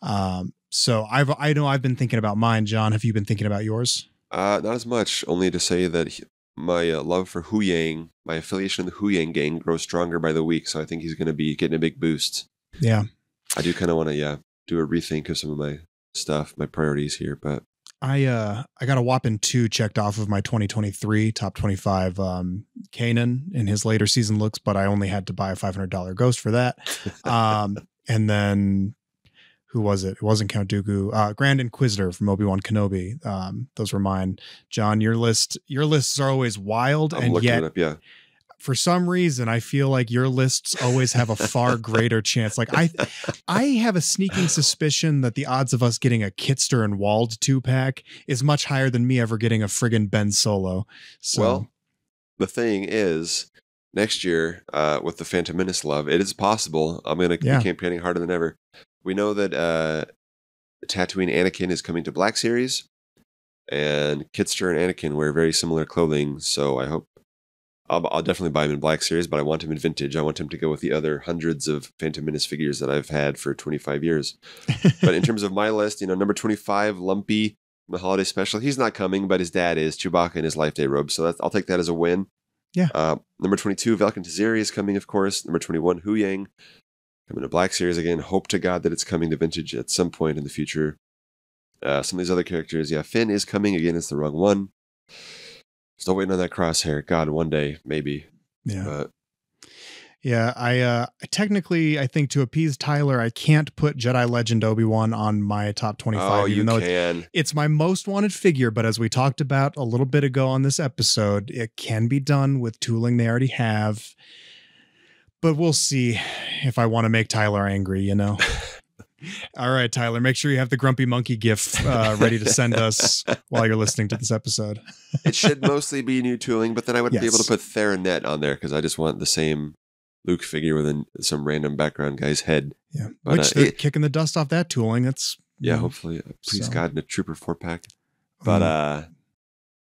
Um, so, I've, I know I've been thinking about mine. John, have you been thinking about yours? Uh, not as much, only to say that he, my uh, love for Huyang, my affiliation with the Huyang gang grows stronger by the week. So I think he's going to be getting a big boost. Yeah. I do kind of want to, yeah, do a rethink of some of my stuff, my priorities here. But I uh I got a whopping two checked off of my 2023 top 25 um Kanan in his later season looks, but I only had to buy a $500 ghost for that. Um and then who was it? It wasn't Count Dooku. Uh Grand Inquisitor from Obi-Wan Kenobi. Um those were mine. John, your list your lists are always wild I'm and yet it up. Yeah. for some reason I feel like your lists always have a far greater chance. Like I I have a sneaking suspicion that the odds of us getting a Kitster and Wald two pack is much higher than me ever getting a friggin' Ben Solo. So Well, the thing is, next year uh, with the Phantom Menace love, it is possible. I'm going to Yeah. be campaigning harder than ever. We know that uh, Tatooine Anakin is coming to Black Series, and Kitster and Anakin wear very similar clothing. So I hope I'll, I'll definitely buy him in Black Series, but I want him in Vintage. I want him to go with the other hundreds of Phantom Menace figures that I've had for 25 years. but in terms of my list, you know, number 25, Lumpy, the holiday special, he's not coming, but his dad is Chewbacca in his Life Day robe. So that's, I'll take that as a win. Yeah. Uh, number 22, Velken Tezeri is coming, of course. Number 21, Huyang, coming to Black Series again. Hope to God that it's coming to Vintage at some point in the future. Uh, some of these other characters, yeah, Finn is coming. Again, it's the wrong one. Still waiting on that crosshair. God, one day, maybe. yeah. But Yeah, I uh technically I think to appease Tyler, I can't put Jedi Legend Obi-Wan on my top 25 oh, you even though it's, can. it's my most wanted figure, but as we talked about a little bit ago on this episode, it can be done with tooling they already have. But we'll see if I want to make Tyler angry, you know. All right, Tyler, make sure you have the grumpy monkey gif uh, ready to send us while you're listening to this episode. it should mostly be new tooling, but then I wouldn't be able to put Theron Nett on there because I just want the same Luke figure with an, some random background guy's head. Yeah, But, which uh, they're it- kicking the dust off that tooling. That's Yeah, you know, hopefully, uh, please so- God, in a Trooper four pack. But mm, uh,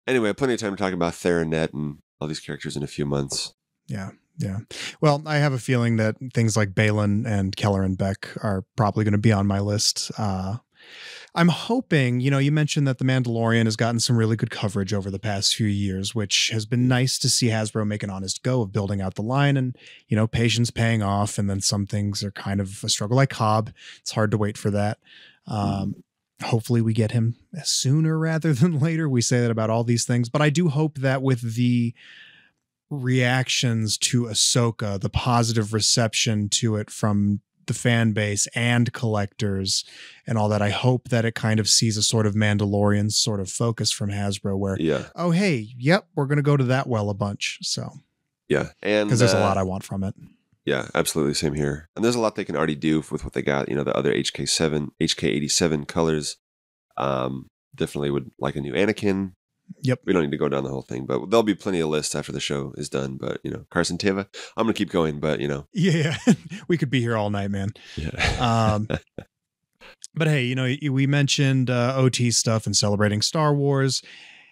anyway, plenty of time to talk about Theron Nett and all these characters in a few months. Yeah. Yeah. Well, I have a feeling that things like Baylan and Kelleran Beq are probably going to be on my list. Uh, I'm hoping, you know, you mentioned that The Mandalorian has gotten some really good coverage over the past few years, which has been nice to see Hasbro make an honest go of building out the line and, you know, patience paying off. And then some things are kind of a struggle like Cobb. It's hard to wait for that. Um, hopefully we get him sooner rather than later. We say that about all these things, but I do hope that with the reactions to Ahsoka, the positive reception to it from the fan base and collectors and all that. I hope that it kind of sees a sort of Mandalorian sort of focus from Hasbro where, Yeah, oh, hey, yep, we're going to go to that well a bunch. So, yeah, and because there's a uh, lot I want from it. Yeah, absolutely. Same here. And there's a lot they can already do with what they got. You know, the other HK7, HK87 colors. Um, definitely would like a new Anakin. Yep. We don't need to go down the whole thing, but there'll be plenty of lists after the show is done. But, you know, Carson Teva, I'm going to keep going, but, you know, Yeah, we could be here all night, man. yeah. Um, but hey, you know, we mentioned uh, OT stuff and celebrating Star Wars.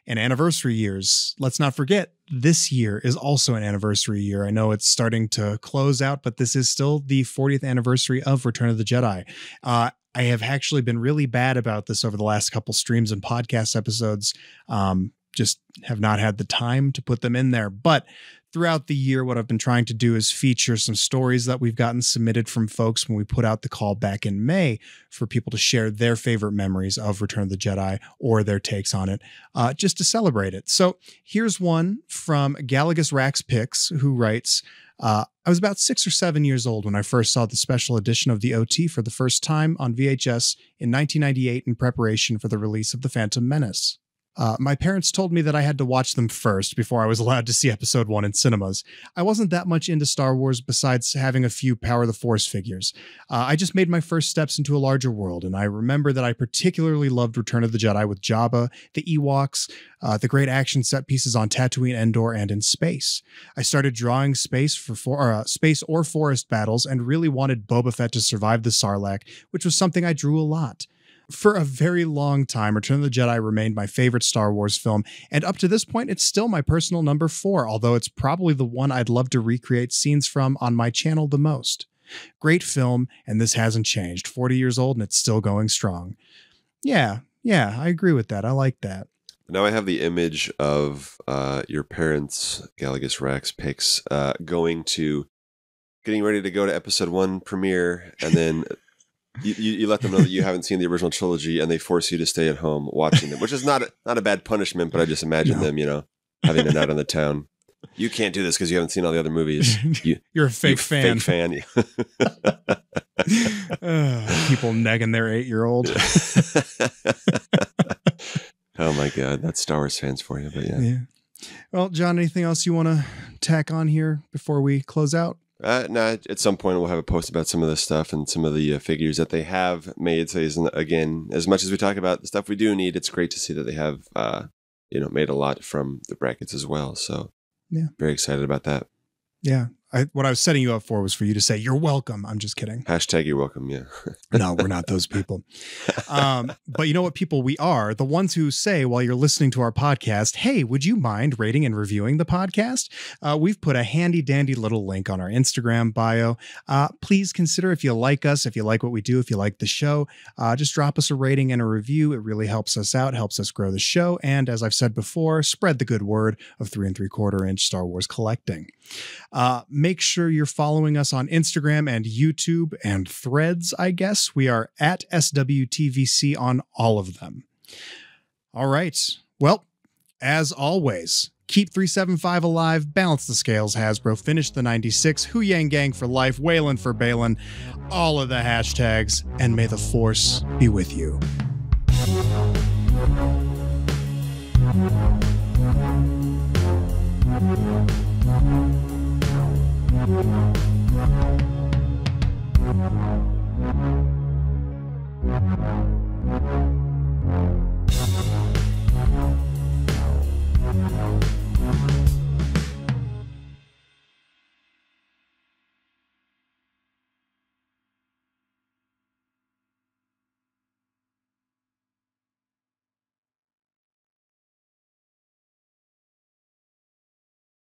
and anniversary years. Let's not forget, this year is also an anniversary year. I know it's starting to close out, but this is still the 40th anniversary of Return of the Jedi. Uh, I have actually been really bad about this over the last couple streams and podcast episodes. Um, just have not had the time to put them in there. But throughout the year, what I've been trying to do is feature some stories that we've gotten submitted from folks when we put out the call back in May for people to share their favorite memories of Return of the Jedi or their takes on it, uh, just to celebrate it. So here's one from Galagus Rax Picks, who writes, uh, I was about six or seven years old when I first saw the special edition of the OT for the first time on VHS in 1998 in preparation for the release of The Phantom Menace. Uh, my parents told me that I had to watch them first before I was allowed to see episode one in cinemas. I wasn't that much into Star Wars besides having a few Power the Force figures. Uh, I just made my first steps into a larger world, and I remember that I particularly loved Return of the Jedi with Jabba, the Ewoks, uh, the great action set pieces on Tatooine, Endor, and in space. I started drawing space for, for uh, space or forest battles and really wanted Boba Fett to survive the Sarlacc, which was something I drew a lot. For a very long time, Return of the Jedi remained my favorite Star Wars film, and up to this point, it's still my personal number four, although it's probably the one I'd love to recreate scenes from on my channel the most. Great film, and this hasn't changed. 40 years old, and it's still going strong. Yeah, yeah, I agree with that. I like that. Now I have the image of uh, your parents, Galagus Rex picks, uh, going to getting ready to go to episode one premiere, and then you, you, let them know that you haven't seen the original trilogy, and they force you to stay at home watching them, which is not a, not a bad punishment. But I just imagine no. them, you know, having a night on the town. You can't do this because you haven't seen all the other movies. You, are a fake fan. Fake fan. uh, people negging their eight year old. oh my god, that's Star Wars fans for you. But yeah. yeah. Well, John, anything else you want to tack on here before we close out? Uh, no, at some point we'll have a post about some of this stuff and some of the uh, figures that they have made. So again, as much as we talk about the stuff we do need, it's great to see that they have, uh, you know, made a lot from the brackets as well. So yeah, very excited about that. Yeah, I, what I was setting you up for was for you to say you're welcome. I'm just kidding. Hashtag you're welcome. Yeah. no, we're not those people. Um, but you know what people we are? The ones who say while you're listening to our podcast, "Hey, would you mind rating and reviewing the podcast?" Uh, we've put a handy dandy little link on our Instagram bio. Uh, please consider if you like us, if you like what we do, if you like the show, uh, just drop us a rating and a review. It really helps us out, helps us grow the show, and as I've said before, spread the good word of three and three quarter inch Star Wars collecting. Make sure you're following us on Instagram and YouTube and threads, I guess. We are at SWTVC on all of them. All right. Well, as always, keep 375 alive, balance the scales, Hasbro, finish the 96, Huyang Gang for life, Wayland for Baylan, all of the hashtags, and may the force be with you.